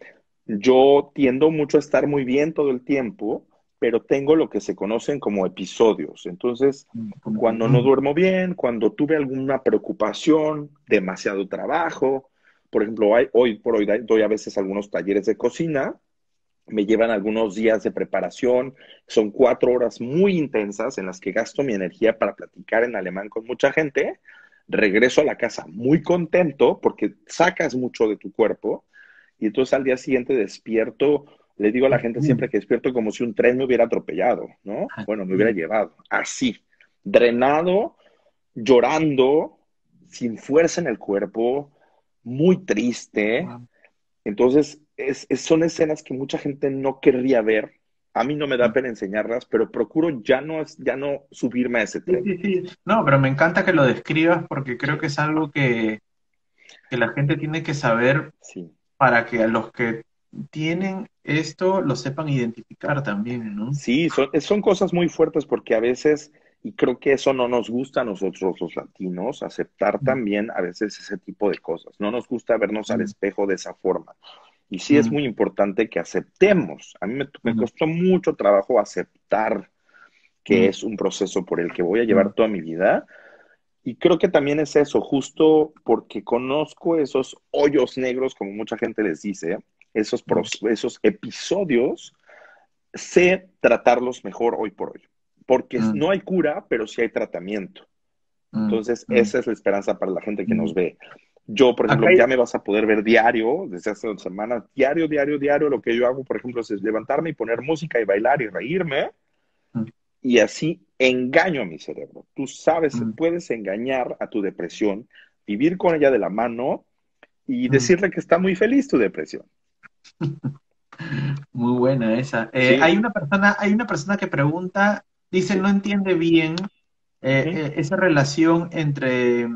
Yo tiendo mucho a estar muy bien todo el tiempo, pero tengo lo que se conocen como episodios. Entonces, mm, cuando no duermo bien, cuando tuve alguna preocupación, demasiado trabajo, por ejemplo, hoy por hoy doy a veces algunos talleres de cocina me llevan algunos días de preparación, son cuatro horas muy intensas en las que gasto mi energía para platicar en alemán con mucha gente, regreso a la casa muy contento porque sacas mucho de tu cuerpo y entonces al día siguiente despierto, le digo a la gente siempre que despierto como si un tren me hubiera atropellado, ¿no? Bueno, me hubiera llevado, así, drenado, llorando, sin fuerza en el cuerpo, muy triste. Entonces, es, son escenas que mucha gente no querría ver. A mí no me da pena enseñarlas, pero procuro ya no, ya no subirme a ese tren. Sí, sí, No, pero me encanta que lo describas porque creo que es algo que, que la gente tiene que saber para que a los que tienen esto lo sepan identificar también, ¿no? Sí, son, son cosas muy fuertes porque a veces, y creo que eso no nos gusta a nosotros los latinos, aceptar también a veces ese tipo de cosas. No nos gusta vernos al espejo de esa forma. Y sí es muy importante que aceptemos. A mí me, costó mucho trabajo aceptar que es un proceso por el que voy a llevar toda mi vida. Y creo que también es eso, justo porque conozco esos hoyos negros, como mucha gente les dice, esos, esos episodios, sé tratarlos mejor hoy por hoy. Porque no hay cura, pero sí hay tratamiento. Entonces, esa es la esperanza para la gente que nos ve. Yo, por ejemplo, ya me vas a poder ver diario, desde hace dos semanas, diario, diario, diario. Lo que yo hago, por ejemplo, es levantarme y poner música y bailar y reírme. Mm. Y así engaño a mi cerebro. Tú sabes, mm. puedes engañar a tu depresión vivir con ella de la mano y decirle que está muy feliz tu depresión. Muy buena esa. Eh, hay, una persona, hay una persona que pregunta, dice, no entiende bien eh, eh, esa relación entre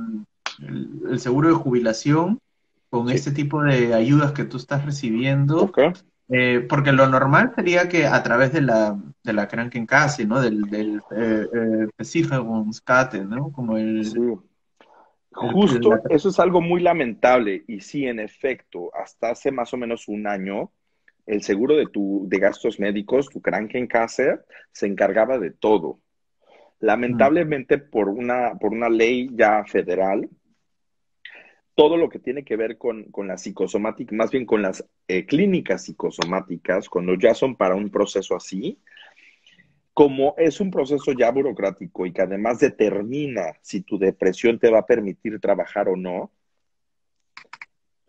mm, el, seguro de jubilación con este tipo de ayudas que tú estás recibiendo. porque lo normal sería que a través de la, de la Krankenkasse, ¿no? Del, del eh, ¿no? Como el... Justo, eso es algo muy lamentable. Y sí, en efecto, hasta hace más o menos un año, el seguro de, tu, de gastos médicos, tu Krankenkasse, se encargaba de todo. Lamentablemente, por una, por una ley ya federal, todo lo que tiene que ver con, la psicosomática, más bien con las eh, clínicas psicosomáticas, cuando ya son para un proceso así, como es un proceso ya burocrático y que además determina si tu depresión te va a permitir trabajar o no,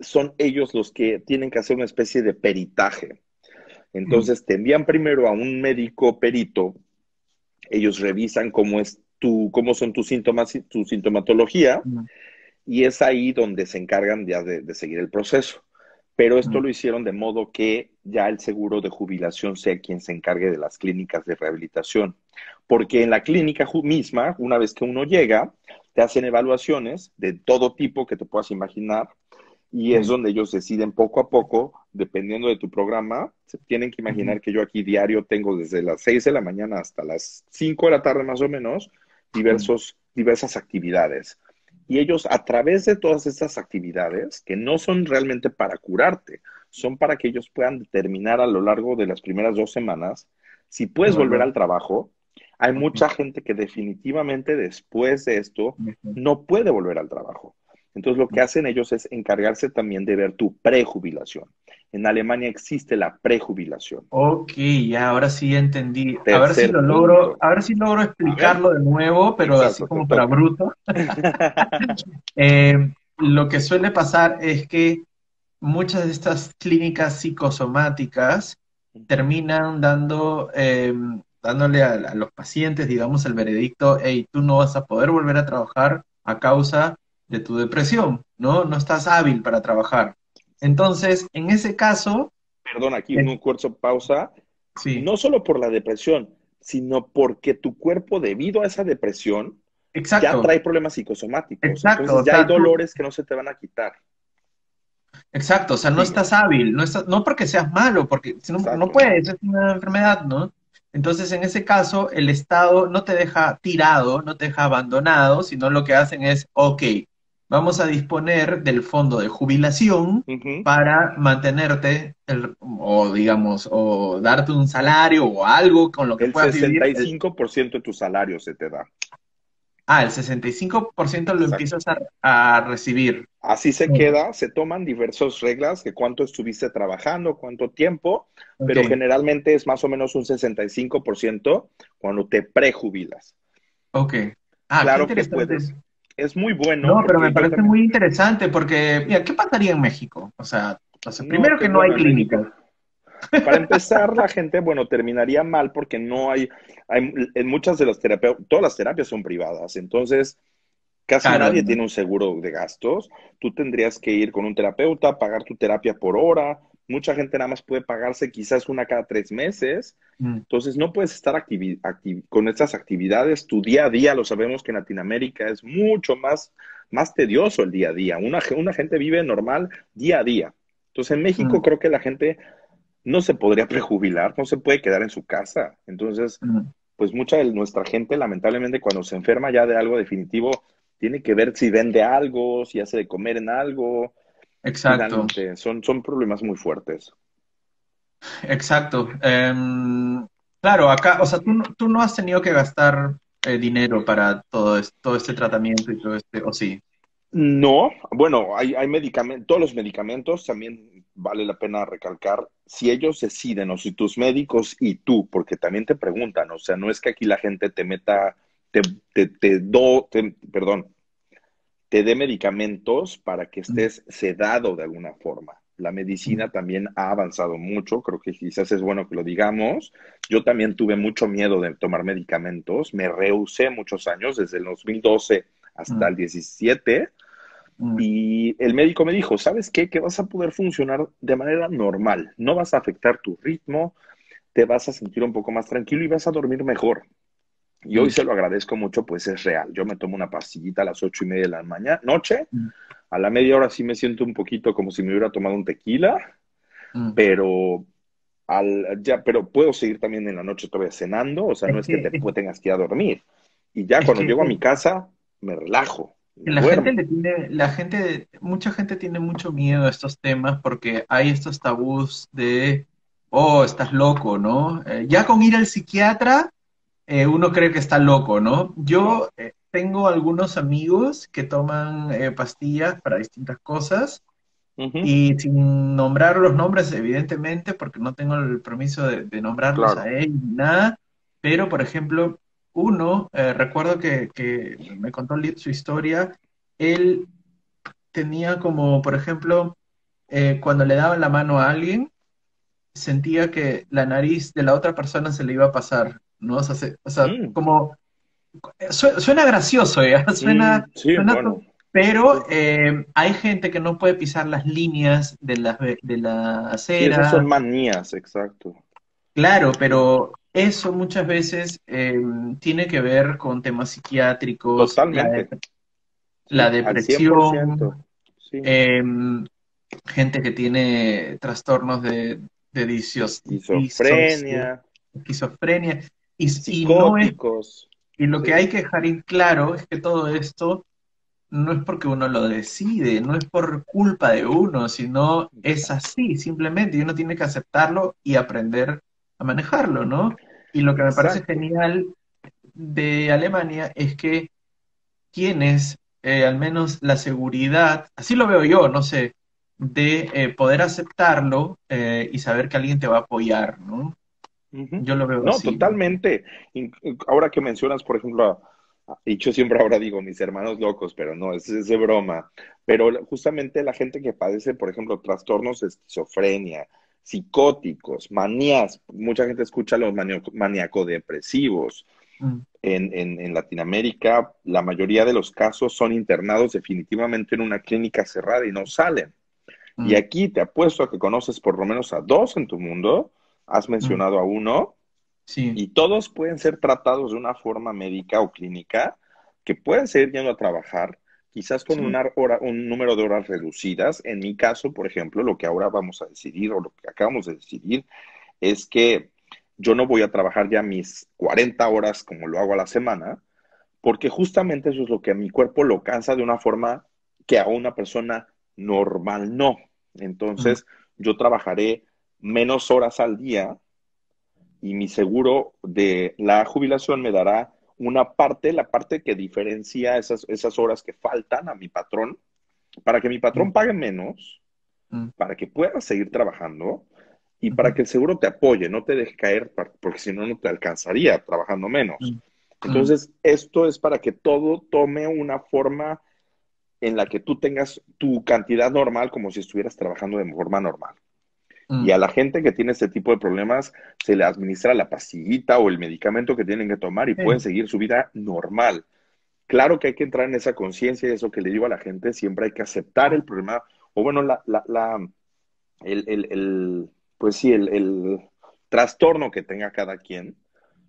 son ellos los que tienen que hacer una especie de peritaje. Entonces, te envían primero a un médico perito, ellos revisan cómo es tu, cómo son tus síntomas, tu sintomatología, y es ahí donde se encargan ya de seguir el proceso. Pero esto lo hicieron de modo que ya el seguro de jubilación sea quien se encargue de las clínicas de rehabilitación. Porque en la clínica misma, una vez que uno llega, te hacen evaluaciones de todo tipo que te puedas imaginar y es donde ellos deciden poco a poco, dependiendo de tu programa, se tienen que imaginar que yo aquí diario tengo desde las 6 de la mañana hasta las 5 de la tarde más o menos diversos, diversas actividades. Y ellos a través de todas estas actividades, que no son realmente para curarte, son para que ellos puedan determinar a lo largo de las primeras dos semanas si puedes volver al trabajo. Hay mucha gente que definitivamente después de esto no puede volver al trabajo. Entonces lo que hacen ellos es encargarse también de ver tu prejubilación. En Alemania existe la prejubilación. Ok, ya ahora sí entendí. a ver si lo logro, a ver si logro explicarlo de nuevo, pero así como para bruto. Eh, lo que suele pasar es que muchas de estas clínicas psicosomáticas terminan dando, eh, dándole a, los pacientes, digamos, el veredicto, hey, tú no vas a poder volver a trabajar a causa de tu depresión, ¿no? No estás hábil para trabajar. Entonces, en ese caso... Perdón, aquí un curso pausa. Sí. No solo por la depresión, sino porque tu cuerpo, debido a esa depresión, ya trae problemas psicosomáticos. Exacto. Entonces ya hay dolores que no se te van a quitar. Exacto, o sea, no estás hábil, no, estás, no porque seas malo, porque no, no puedes, es una enfermedad, ¿no? Entonces, en ese caso, el Estado no te deja tirado, no te deja abandonado, sino lo que hacen es, ok, vamos a disponer del fondo de jubilación para mantenerte, o digamos, o darte un salario o algo con lo que el puedas vivir. El 65% de tu salario se te da. Ah, el 65% lo empiezas a, recibir. Así se queda, se toman diversas reglas de cuánto estuviste trabajando, cuánto tiempo, pero generalmente es más o menos un 65% cuando te prejubilas. Ok. Ah, claro que puedes es muy bueno. No, pero me parece muy interesante porque, mira, ¿qué pasaría en México? O sea, primero que no hay clínica. Para empezar, la gente, bueno, terminaría mal porque no hay, hay en muchas de las terapias, todas las terapias son privadas, entonces casi nadie tiene un seguro de gastos. Tú tendrías que ir con un terapeuta, pagar tu terapia por hora, mucha gente nada más puede pagarse quizás una cada tres meses. Mm. Entonces no puedes estar con estas actividades. Tu día a día, lo sabemos que en Latinoamérica es mucho más, más tedioso el día a día. Una, una gente vive normal día a día. Entonces en México mm. creo que la gente no se podría prejubilar, no se puede quedar en su casa. Entonces, mm. pues mucha de nuestra gente lamentablemente cuando se enferma ya de algo definitivo, tiene que ver si vende algo, si hace de comer en algo, Exacto. Son, son problemas muy fuertes. Exacto. Em, claro, acá, o sea, tú, tú, no has tenido que gastar eh, dinero para todo, todo este tratamiento y todo este, ¿o sí? No, bueno, hay, hay medicamentos, todos los medicamentos también vale la pena recalcar, si ellos deciden, o si tus médicos y tú, porque también te preguntan, o sea, no es que aquí la gente te meta, te, te, te do, perdón, te dé medicamentos para que estés sedado de alguna forma. La medicina también ha avanzado mucho, creo que quizás es bueno que lo digamos. Yo también tuve mucho miedo de tomar medicamentos, me rehusé muchos años, desde el 2012 hasta el 17, Mm. Y el médico me dijo, ¿sabes qué? Que vas a poder funcionar de manera normal. No vas a afectar tu ritmo, te vas a sentir un poco más tranquilo y vas a dormir mejor. Y hoy mm. se lo agradezco mucho, pues es real. Yo me tomo una pastillita a las ocho y media de la mañana, noche. Mm. A la media hora sí me siento un poquito como si me hubiera tomado un tequila, pero al, ya, pero puedo seguir también en la noche todavía cenando, o sea, no es que te tengas que ir a dormir. Y ya cuando llego a mi casa, me relajo. La gente le tiene, la gente, mucha gente tiene mucho miedo a estos temas porque hay estos tabús de, oh, estás loco, ¿no? Eh, ya con ir al psiquiatra, eh, uno cree que está loco, ¿no? Yo eh, tengo algunos amigos que toman pastillas para distintas cosas y sin nombrar los nombres, evidentemente, porque no tengo el permiso de, nombrarlos a ni nada, pero por ejemplo, uno, eh, recuerdo que, me contó su historia, él tenía como, por ejemplo, eh, cuando le daba la mano a alguien, sentía que la nariz de la otra persona se le iba a pasar, ¿no? O sea, mm. como... suena gracioso, ¿ya? Suena, pero eh, hay gente que no puede pisar las líneas de la, de la acera. esas son manías, exacto. Claro, pero eso muchas veces em, tiene que ver con temas psiquiátricos. Totalmente. La, depresión. Em, gente que tiene trastornos de, de esquizofrenia. esquizofrenia. Y, y, no es, y lo que hay que dejar en claro es que todo esto no es porque uno lo decide, no es por culpa de uno, sino es así, simplemente, y uno tiene que aceptarlo y aprender a manejarlo, ¿no? Y lo que me parece genial de Alemania es que tienes eh, al menos la seguridad, así lo veo yo, no sé, de eh, poder aceptarlo eh, y saber que alguien te va a apoyar, ¿no? Yo lo veo así. No, totalmente. Ahora que mencionas, por ejemplo, y yo siempre ahora digo mis hermanos locos, pero no, es, es de broma. Pero justamente la gente que padece, por ejemplo, trastornos de esquizofrenia, psicóticos, manías, mucha gente escucha los maníaco-depresivos. Mm. En, Latinoamérica, la mayoría de los casos son internados definitivamente en una clínica cerrada y no salen. Y mm. aquí te apuesto a que conoces por lo menos a dos en tu mundo, has mencionado a uno, y todos pueden ser tratados de una forma médica o clínica que pueden seguir yendo a trabajar, quizás con una hora, un número de horas reducidas. En mi caso, por ejemplo, lo que ahora vamos a decidir o lo que acabamos de decidir es que yo no voy a trabajar ya mis 40 horas como lo hago a la semana, porque justamente eso es lo que a mi cuerpo lo cansa de una forma que a una persona normal no. Entonces, yo trabajaré menos horas al día y mi seguro de la jubilación me dará una parte, la parte que diferencia esas, esas horas que faltan a mi patrón, para que mi patrón mm. pague menos, mm. para que pueda seguir trabajando y para que el seguro te apoye, no te deje caer, porque si no, no te alcanzaría trabajando menos. Mm. Entonces, esto es para que todo tome una forma en la que tú tengas tu cantidad normal como si estuvieras trabajando de forma normal. Y a la gente que tiene este tipo de problemas se le administra la pastillita o el medicamento que tienen que tomar y pueden seguir su vida normal. Claro que hay que entrar en esa conciencia y eso que le digo a la gente, siempre hay que aceptar el problema, o bueno, la, la, la el, el, el, pues sí, el, el, trastorno que tenga cada quien,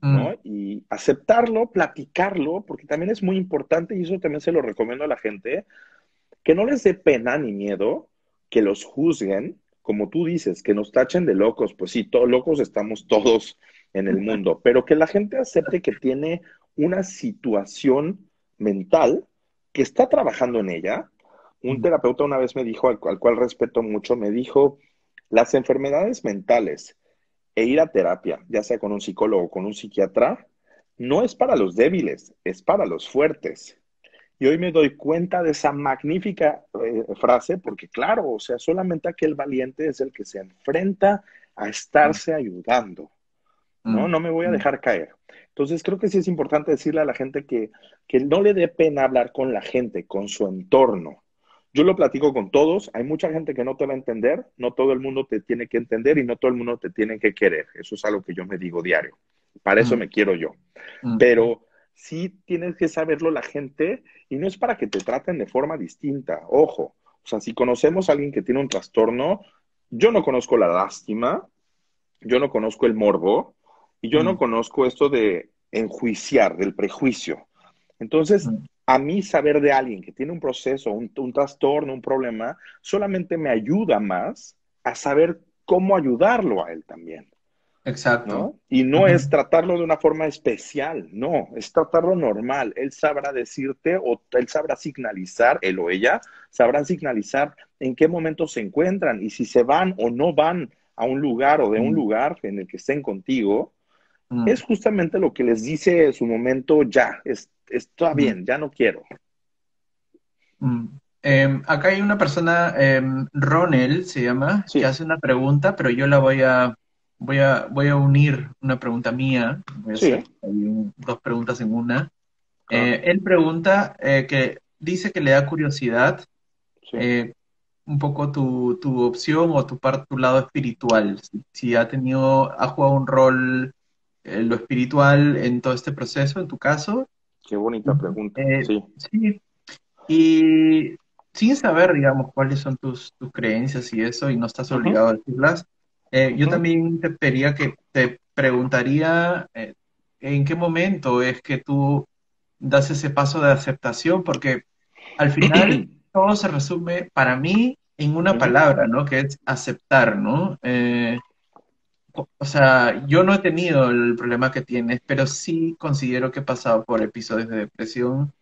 ¿no? Mm. Y aceptarlo, platicarlo, porque también es muy importante, y eso también se lo recomiendo a la gente, que no les dé pena ni miedo que los juzguen, como tú dices, que nos tachen de locos, pues sí, todos locos estamos todos en el mundo, pero que la gente acepte que tiene una situación mental, que está trabajando en ella. Un terapeuta una vez me dijo, al, cual respeto mucho, me dijo, las enfermedades mentales e ir a terapia, ya sea con un psicólogo o con un psiquiatra, no es para los débiles, es para los fuertes. Y hoy me doy cuenta de esa magnífica eh, frase, porque claro, o sea, solamente aquel valiente es el que se enfrenta a estarse ayudando. ¿no? Mm. No me voy a mm. dejar caer. Entonces creo que sí es importante decirle a la gente que, que no le dé pena hablar con la gente, con su entorno. Yo lo platico con todos, hay mucha gente que no te va a entender, no todo el mundo te tiene que entender y no todo el mundo te tiene que querer. Eso es algo que yo me digo diario. Para eso mm. me quiero yo. Pero sí tienes que saberlo la gente y no es para que te traten de forma distinta, ojo. O sea, si conocemos a alguien que tiene un trastorno, yo no conozco la lástima, yo no conozco el morbo y yo no mm. conozco esto de enjuiciar, del prejuicio. Entonces, mm. a mí saber de alguien que tiene un proceso, un, un trastorno, un problema, solamente me ayuda más a saber cómo ayudarlo a él también. Exacto. Y no es tratarlo de una forma especial, no, es tratarlo normal. Él sabrá decirte o él sabrá signalizar, él o ella, sabrán signalizar en qué momento se encuentran y si se van o no van a un lugar o de un lugar en el que estén contigo, es justamente lo que les dice en su momento, ya, está bien, ya no quiero. Em, acá hay una persona, eh, Ronel se llama, que hace una pregunta, pero yo la voy a voy a, voy a unir una pregunta mía, voy a hacer dos preguntas en una. Eh, él pregunta eh, que dice que le da curiosidad eh, un poco tu, tu, opción o tu, parte, tu lado espiritual, si, ha tenido, ha jugado un rol lo espiritual en todo este proceso, en tu caso. Qué bonita pregunta. sí. sí. Y sin saber, digamos, cuáles son tus, tus creencias y eso, y no estás obligado a decirlas, eh, yo también te pediría que te preguntaría eh, en qué momento es que tú das ese paso de aceptación, porque al final todo se resume para mí en una palabra, ¿no? Que es aceptar, ¿no? Eh, o sea, yo no he tenido el problema que tienes, pero sí considero que he pasado por episodios de depresión,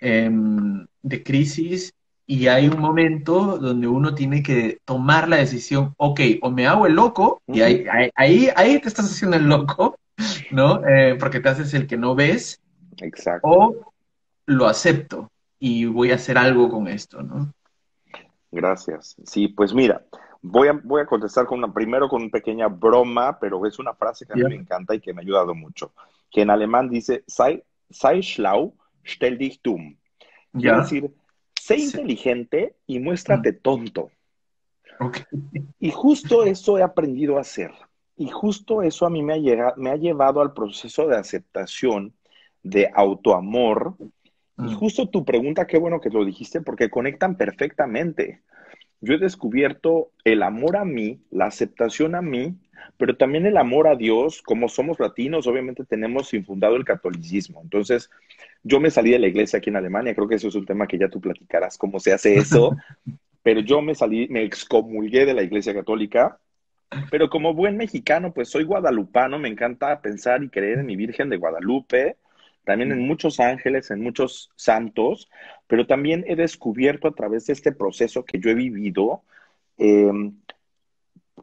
em, de crisis, y hay un momento donde uno tiene que tomar la decisión, ok, o me hago el loco, y ahí, ahí, ahí te estás haciendo el loco, ¿no? Eh, porque te haces el que no ves, Exacto. o lo acepto y voy a hacer algo con esto, ¿no? Gracias. Sí, pues mira, voy a, voy a contestar con una, primero con una pequeña broma, pero es una frase que a mí me encanta y que me ha ayudado mucho, que en alemán dice, sei, sei schlau, stell dich dumm. Quiere decir, sé inteligente y muéstrate tonto. Y justo eso he aprendido a hacer. Y justo eso a mí me ha, llegado, me ha llevado al proceso de aceptación, de autoamor. Y mm. justo tu pregunta, qué bueno que lo dijiste, porque conectan perfectamente. Yo he descubierto el amor a mí, la aceptación a mí, pero también el amor a Dios. Como somos latinos, obviamente tenemos infundado el catolicismo. Entonces, yo me salí de la iglesia aquí en Alemania, creo que eso es un tema que ya tú platicarás cómo se hace eso, pero yo me salí, me excomulgué de la iglesia católica, pero como buen mexicano, pues soy guadalupano, me encanta pensar y creer en mi Virgen de Guadalupe, también en muchos ángeles, en muchos santos, pero también he descubierto a través de este proceso que yo he vivido, eh,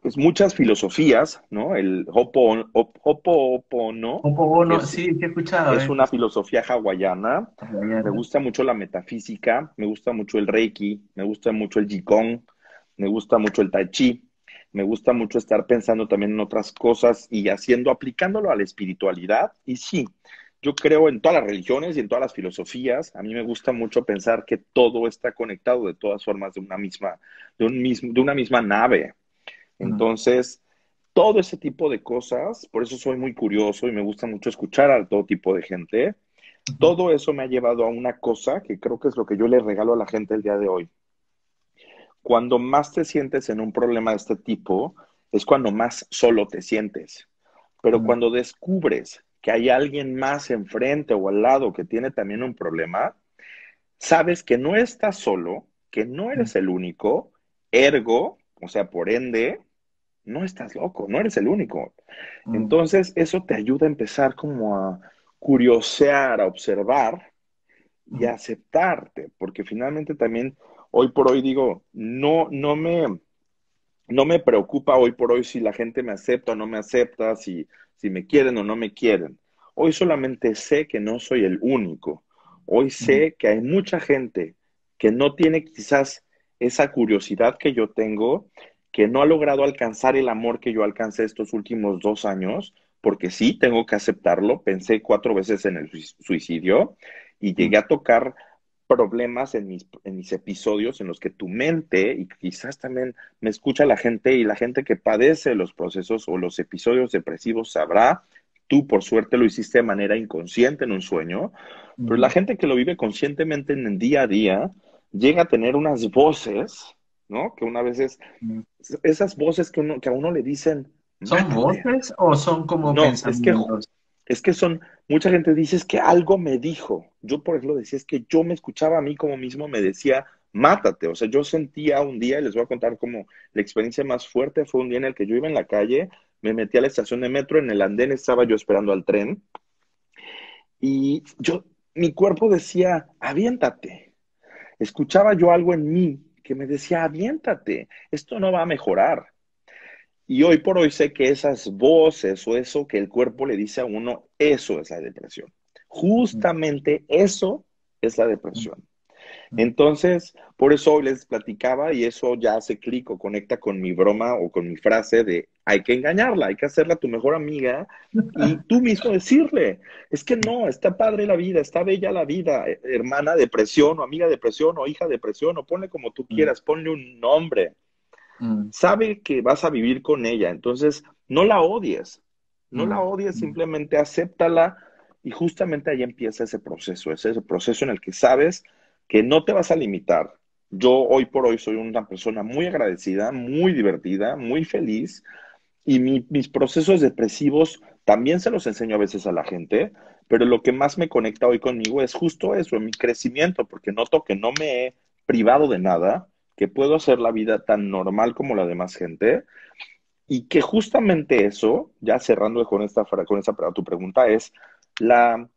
pues muchas filosofías, ¿no? El Hopo'opono. Hopo'ono, sí, he escuchado. Es eh. una filosofía hawaiana. Me gusta mucho la metafísica, me gusta mucho el Reiki, me gusta mucho el Jikong, me gusta mucho el Tai Chi, me gusta mucho estar pensando también en otras cosas y haciendo, aplicándolo a la espiritualidad. Y sí, yo creo en todas las religiones y en todas las filosofías. A mí me gusta mucho pensar que todo está conectado de todas formas de una misma, de un mismo, de una misma nave. Entonces, todo ese tipo de cosas, por eso soy muy curioso y me gusta mucho escuchar a todo tipo de gente. Todo eso me ha llevado a una cosa que creo que es lo que yo le regalo a la gente el día de hoy. Cuando más te sientes en un problema de este tipo, es cuando más solo te sientes. Pero cuando descubres que hay alguien más enfrente o al lado que tiene también un problema, sabes que no estás solo, que no eres el único, ergo, o sea, por ende, no estás loco, no eres el único. Mm. Entonces, eso te ayuda a empezar como a curiosear, a observar y a aceptarte, porque finalmente también hoy por hoy digo, no, no me, no me preocupa hoy por hoy si la gente me acepta o no me acepta, si, si me quieren o no me quieren. Hoy solamente sé que no soy el único. Hoy sé que hay mucha gente que no tiene quizás esa curiosidad que yo tengo que no ha logrado alcanzar el amor que yo alcancé estos últimos dos años, porque sí, tengo que aceptarlo, pensé cuatro veces en el suicidio y llegué a tocar problemas en mis, en mis episodios en los que tu mente, y quizás también me escucha la gente y la gente que padece los procesos o los episodios depresivos sabrá, tú por suerte lo hiciste de manera inconsciente en un sueño, pero la gente que lo vive conscientemente en el día a día llega a tener unas voces, ¿no? Que una vez es, esas voces que, uno, que a uno le dicen... ¿Son voces o son como no, pensamientos? Es que, son, mucha gente dice es que algo me dijo. Yo, por ejemplo, decía, es que yo me escuchaba a mí como mismo, me decía, mátate. O sea, yo sentía un día, y les voy a contar como la experiencia más fuerte fue un día en el que yo iba en la calle, me metí a la estación de metro, en el andén estaba yo esperando al tren, y yo, mi cuerpo decía, aviéntate. Escuchaba yo algo en mí que me decía, aviéntate, esto no va a mejorar. Y hoy por hoy sé que esas voces o eso que el cuerpo le dice a uno, eso es la depresión. Justamente eso es la depresión. Entonces, por eso hoy les platicaba y eso ya hace clic o conecta con mi broma o con mi frase de hay que engañarla, hay que hacerla tu mejor amiga y tú mismo decirle, es que no, está padre la vida, está bella la vida, eh, hermana depresión o amiga depresión o hija depresión o ponle como tú mm. quieras, ponle un nombre. Mm. Sabe que vas a vivir con ella, entonces no la odies, no la mm. odies, simplemente acéptala y justamente ahí empieza ese proceso, ese proceso en el que sabes que no te vas a limitar. Yo hoy por hoy soy una persona muy agradecida, muy divertida, muy feliz y mis procesos depresivos también se los enseño a veces a la gente, pero lo que más me conecta hoy conmigo es justo eso, mi crecimiento, porque noto que no me he privado de nada, que puedo hacer la vida tan normal como la demás gente y que justamente eso, ya cerrando con esta, con esa tu pregunta, es la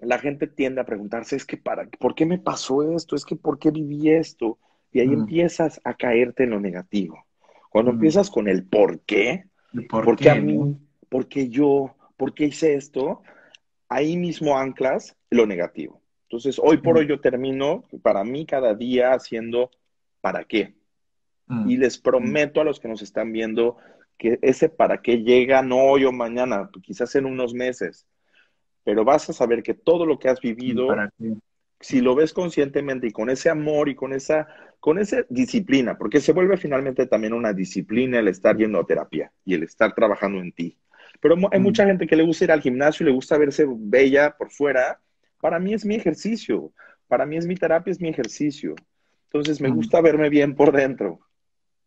la gente tiende a preguntarse, es que para, ¿por qué me pasó esto? Es que ¿por qué viví esto? Y ahí mm. empiezas a caerte en lo negativo. Cuando mm. empiezas con el por qué, por, qué, a mí, por qué yo, por qué hice esto, ahí mismo anclas lo negativo. Entonces, hoy por mm. hoy yo termino para mí cada día haciendo para qué. Y les prometo a los que nos están viendo que ese para qué llega no hoy o mañana, quizás en unos meses, pero vas a saber que todo lo que has vivido, si lo ves conscientemente y con ese amor y con esa, con esa disciplina, porque se vuelve finalmente también una disciplina el estar yendo a terapia y el estar trabajando en ti. Pero hay mucha gente que le gusta ir al gimnasio y le gusta verse bella por fuera. Para mí es mi ejercicio, para mí es mi terapia, es mi ejercicio. Entonces me gusta verme bien por dentro.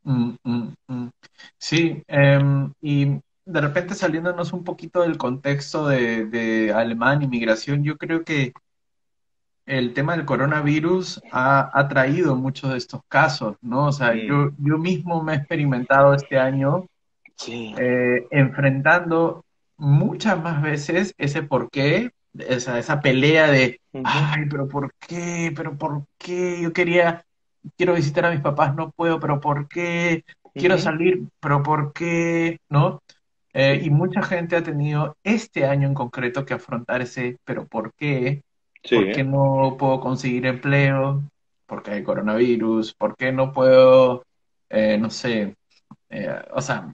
Mm, mm, mm. Sí, em, y de repente saliéndonos un poquito del contexto de, de Alemania, inmigración, yo creo que el tema del coronavirus ha, traído muchos de estos casos, ¿no? O sea, yo, yo mismo me he experimentado este año eh, enfrentando muchas más veces ese por qué, esa, esa pelea de, ay, pero ¿por qué? ¿Pero por qué? Yo quería, quiero visitar a mis papás, no puedo, pero ¿por qué? Quiero salir, pero ¿por qué? ¿No? Eh, y mucha gente ha tenido este año en concreto que afrontar ese, pero ¿por qué? ¿Por qué no puedo conseguir empleo? ¿Por qué hay coronavirus? ¿Por qué no puedo, eh, no sé, eh, o sea,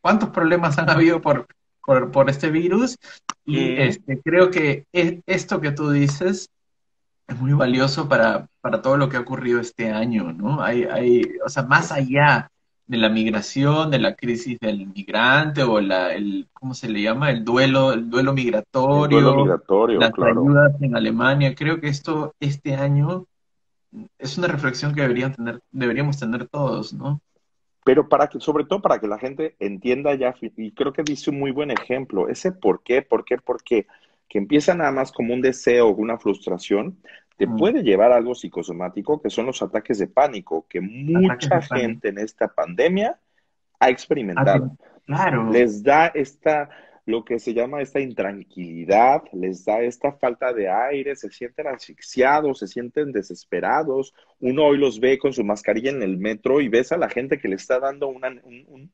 cuántos problemas han habido por, por, este virus? Y este, creo que esto que tú dices es muy valioso para, para todo lo que ha ocurrido este año, ¿no? Hay, hay, o sea, más allá de la migración, de la crisis del migrante o la, el, ¿cómo se le llama? El duelo, el duelo migratorio, duelo migratorio las ayudas en Alemania. Creo que esto, este año, es una reflexión que deberían tener, deberíamos tener todos, ¿no? Pero para que, sobre todo para que la gente entienda ya, y creo que dice un muy buen ejemplo, ese por qué, por qué, por qué, que empieza nada más como un deseo o una frustración, te mm. puede llevar a algo psicosomático, que son los ataques de pánico, que mucha gente en esta pandemia ha experimentado. claro. Les da esta, lo que se llama esta intranquilidad, les da esta falta de aire, se sienten asfixiados, se sienten desesperados. Uno hoy los ve con su mascarilla en el metro y ves a la gente que le está dando un,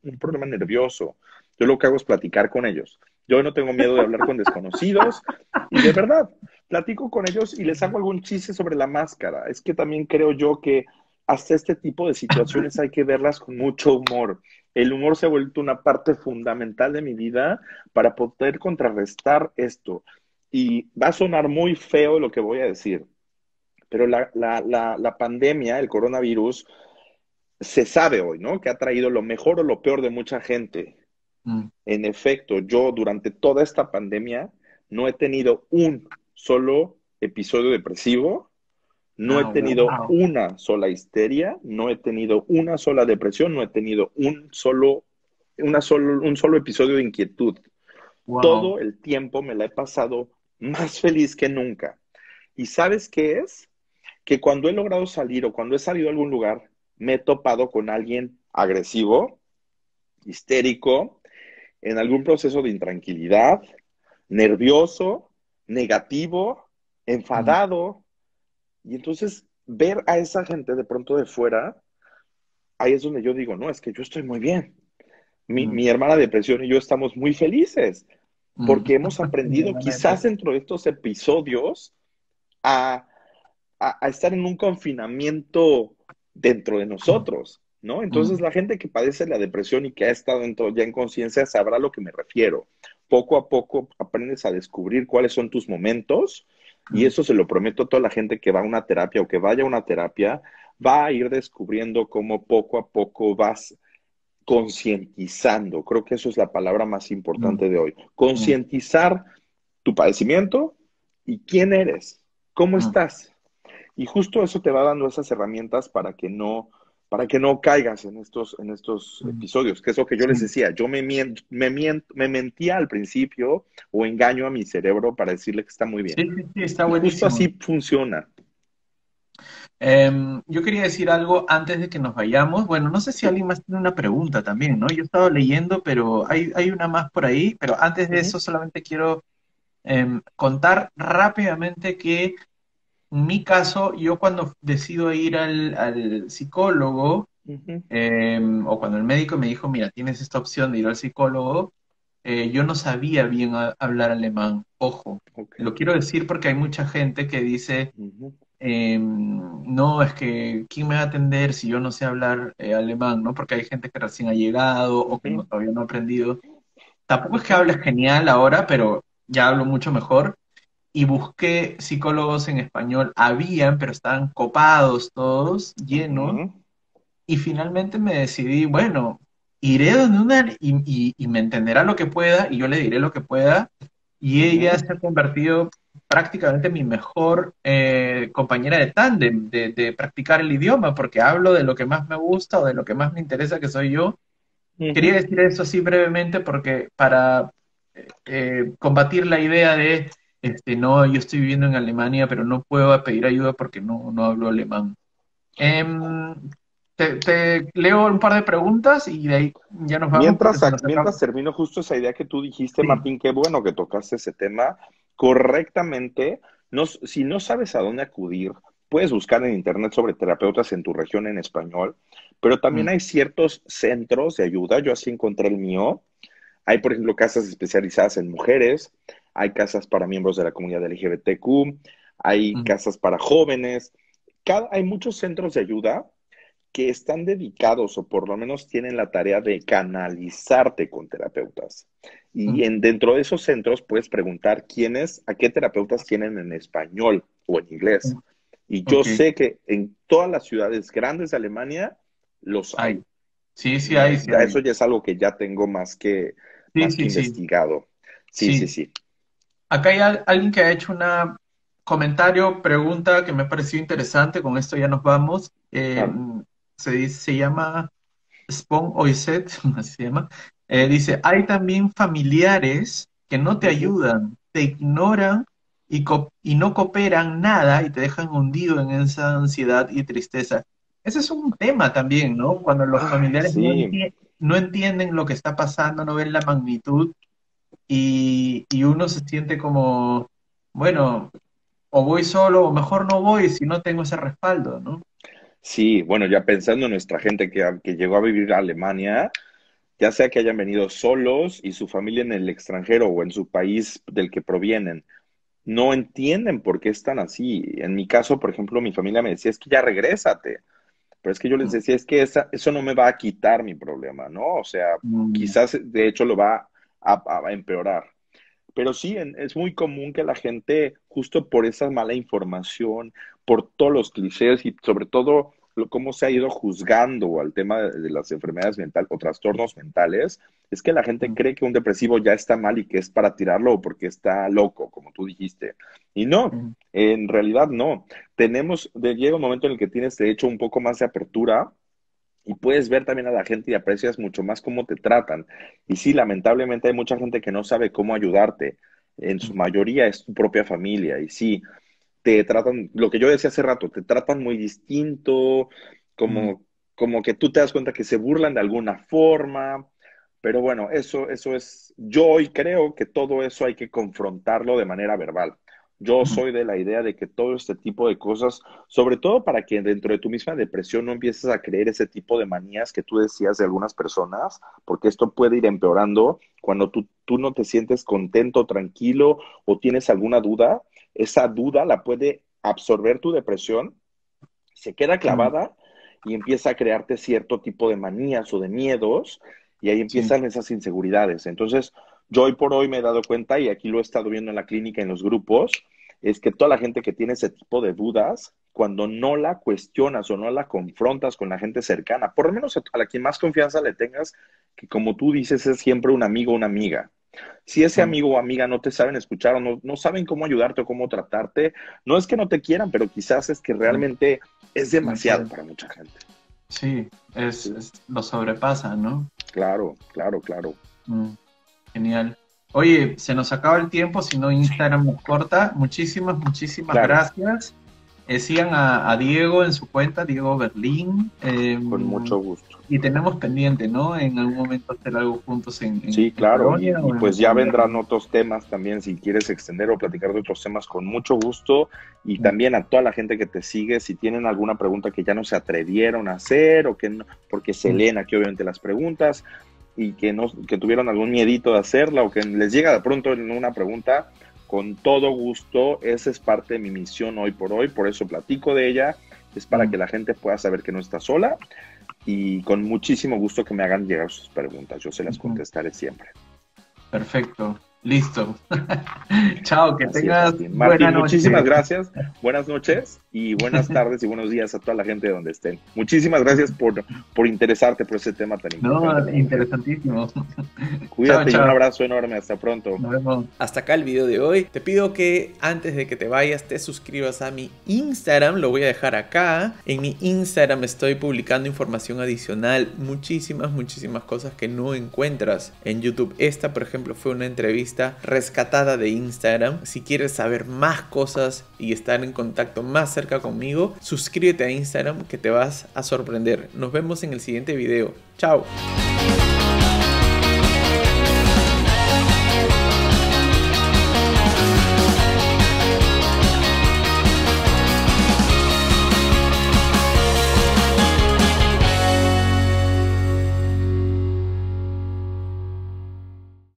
un problema nervioso. Yo lo que hago es platicar con ellos. Yo no tengo miedo de hablar con desconocidos y de verdad, platico con ellos y les hago algún chiste sobre la máscara. Es que también creo yo que hasta este tipo de situaciones hay que verlas con mucho humor. El humor se ha vuelto una parte fundamental de mi vida para poder contrarrestar esto. Y va a sonar muy feo lo que voy a decir, pero la, la, la pandemia, el coronavirus, se sabe hoy, ¿no? Que ha traído lo mejor o lo peor de mucha gente Mm. En efecto, yo durante toda esta pandemia no he tenido un solo episodio depresivo, no he ah, tenido una sola histeria, no he tenido una sola depresión, no he tenido un solo, una solo, un solo episodio de inquietud. Todo el tiempo me la he pasado más feliz que nunca. ¿Y sabes qué es? Que cuando he logrado salir o cuando he salido a algún lugar, me he topado con alguien agresivo, histérico, en algún proceso de intranquilidad, nervioso, negativo, enfadado. Y entonces ver a esa gente de pronto de fuera, ahí es donde yo digo, no, es que yo estoy muy bien. Mi, mi hermana depresión y yo estamos muy felices porque hemos aprendido quizás dentro de estos episodios a, a, estar en un confinamiento dentro de nosotros, ¿no? Entonces la gente que padece la depresión y que ha estado dentro, ya en conciencia sabrá a lo que me refiero. Poco a poco aprendes a descubrir cuáles son tus momentos y eso se lo prometo a toda la gente que va a una terapia o que vaya a una terapia, va a ir descubriendo cómo poco a poco vas concientizando. Creo que eso es la palabra más importante de hoy. Concientizar tu padecimiento y quién eres, cómo estás. Y justo eso te va dando esas herramientas para que no, para que no caigas en estos, en estos episodios, que es lo que yo les decía. Yo me, me, me mentía al principio o engaño a mi cerebro para decirle que está muy bien. Sí, sí, está buenísimo. Justo así funciona. Em, yo quería decir algo antes de que nos vayamos. Bueno, no sé si alguien más tiene una pregunta también, ¿no? Yo he estado leyendo, pero hay, hay una más por ahí. Pero antes de eso, solamente quiero em, contar rápidamente que en mi caso, yo cuando decido ir al, psicólogo, em, o cuando el médico me dijo, mira, tienes esta opción de ir al psicólogo, eh, yo no sabía bien hablar alemán. Ojo, lo quiero decir porque hay mucha gente que dice, Em, no, es que ¿quién me va a atender si yo no sé hablar eh, alemán? ¿no? Porque hay gente que recién ha llegado o que todavía no ha aprendido. Tampoco es que hable genial ahora, pero ya hablo mucho mejor. Y busqué psicólogos en español, habían, pero estaban copados todos, llenos. Y finalmente me decidí, bueno, iré donde una y, y, me entenderá lo que pueda y yo le diré lo que pueda. Y ella se ha convertido prácticamente mi mejor eh, compañera de tándem, de, practicar el idioma, porque hablo de lo que más me gusta o de lo que más me interesa, que soy yo. Quería decir eso así brevemente porque para eh, combatir la idea de, este, no, yo estoy viviendo en Alemania, pero no puedo pedir ayuda porque no, no hablo alemán. Em, te, leo un par de preguntas y de ahí ya nos vamos. Mientras, mientras termino justo esa idea que tú dijiste, Martín, qué bueno que tocaste ese tema correctamente, no, si no sabes a dónde acudir, puedes buscar en internet sobre terapeutas en tu región en español, pero también mm. hay ciertos centros de ayuda. Yo así encontré el mío. Hay, por ejemplo, casas especializadas en mujeres, hay casas para miembros de la comunidad LGBTQ, hay mm. casas para jóvenes. hay muchos centros de ayuda que están dedicados o por lo menos tienen la tarea de canalizarte con terapeutas. Y en, dentro de esos centros puedes preguntar quiénes, a qué terapeutas tienen en español o en inglés. Y yo sé que en todas las ciudades grandes de Alemania los hay. Sí, sí hay. Eso ya es algo que ya tengo más que, investigado. Sí, sí, sí, Acá hay alguien que ha hecho un comentario, pregunta que me ha parecido interesante. Con esto ya nos vamos. Eh, se, se llama Spong Oiset, así se llama. Eh, dice, hay también familiares que no te ayudan, te ignoran y, y no cooperan nada y te dejan hundido en esa ansiedad y tristeza. Ese es un tema también, ¿no? Cuando los familiares no, entienden lo que está pasando, no ven la magnitud y, y uno se siente como, bueno, o voy solo o mejor no voy si no tengo ese respaldo, ¿no? Sí, bueno, ya pensando en nuestra gente que, que llegó a vivir a Alemania, ya sea que hayan venido solos y su familia en el extranjero o en su país del que provienen, no entienden por qué están así. En mi caso, por ejemplo, mi familia me decía, es que ya regrésate. Pero es que yo les mm. decía, es que eso no me va a quitar mi problema, ¿no? O sea, mm. quizás de hecho lo va a, a empeorar. Pero sí, es muy común que la gente, justo por esa mala información, por todos los clichés y sobre todo cómo se ha ido juzgando al tema de, las enfermedades mentales o trastornos mentales, es que la gente cree que un depresivo ya está mal y que es para tirarlo porque está loco, como tú dijiste. Y no, en realidad no. Tenemos, llega un momento en el que tienes de hecho un poco más de apertura y puedes ver también a la gente y aprecias mucho más cómo te tratan. Y sí, lamentablemente hay mucha gente que no sabe cómo ayudarte. En su mayoría es tu propia familia. Y sí, te tratan, lo que yo decía hace rato, te tratan muy distinto, como, como que tú te das cuenta que se burlan de alguna forma. Pero bueno, eso, eso es, yo hoy creo que todo eso hay que confrontarlo de manera verbal. Yo soy de la idea de que todo este tipo de cosas, sobre todo para que dentro de tu misma depresión no empieces a creer ese tipo de manías que tú decías de algunas personas, porque esto puede ir empeorando. Cuando tú, tú no te sientes contento, tranquilo o tienes alguna duda, esa duda la puede absorber tu depresión, se queda clavada y empieza a crearte cierto tipo de manías o de miedos y ahí empiezan esas inseguridades. Entonces, yo hoy por hoy me he dado cuenta, y aquí lo he estado viendo en la clínica, en los grupos, es que toda la gente que tiene ese tipo de dudas, cuando no la cuestionas o no la confrontas con la gente cercana, por lo menos a la quien más confianza le tengas, que como tú dices, es siempre un amigo o una amiga. Si ese amigo o amiga no te saben escuchar o no, no, saben cómo ayudarte o cómo tratarte, no es que no te quieran, pero quizás es que realmente es demasiado para mucha gente. Sí, es, lo sobrepasa, ¿no? Claro, claro, claro. Mm. Genial. Oye, se nos acaba el tiempo, si no Instagram nos corta. Muchísimas, muchísimas gracias. Eh, sigan a, Diego en su cuenta, Diego Berlín. Em, Con mucho gusto. Y tenemos pendiente, ¿no? En algún momento hacer algo juntos en. sí, claro. y, pues ya vendrán otros temas también, si quieres extender o platicar de otros temas, con mucho gusto. Y también a toda la gente que te sigue, si tienen alguna pregunta que ya no se atrevieron a hacer o que no, porque se leen aquí obviamente las preguntas, y que, no, que tuvieron algún miedito de hacerla o que les llega de pronto en una pregunta, con todo gusto, esa es parte de mi misión hoy por hoy, por eso platico de ella, es para mm. que la gente pueda saber que no está sola y con muchísimo gusto que me hagan llegar sus preguntas, yo se las contestaré siempre. Perfecto. Listo. Chao, que tengas. Martín, muchísimas gracias. Buenas noches y buenas tardes y buenos días a toda la gente de donde estén. Muchísimas gracias por, por interesarte por ese tema tan importante. No, interesantísimo. Cuídate y un abrazo enorme. Hasta pronto. Hasta acá el video de hoy. Te pido que antes de que te vayas te suscribas a mi Instagram. Lo voy a dejar acá. En mi Instagram estoy publicando información adicional. Muchísimas, muchísimas cosas que no encuentras en YouTube. Esta, por ejemplo, fue una rescatada de Instagram. Si quieres saber más cosas y estar en contacto más cerca conmigo, suscríbete a Instagram que te vas a sorprender. Nos vemos en el siguiente video. Chao.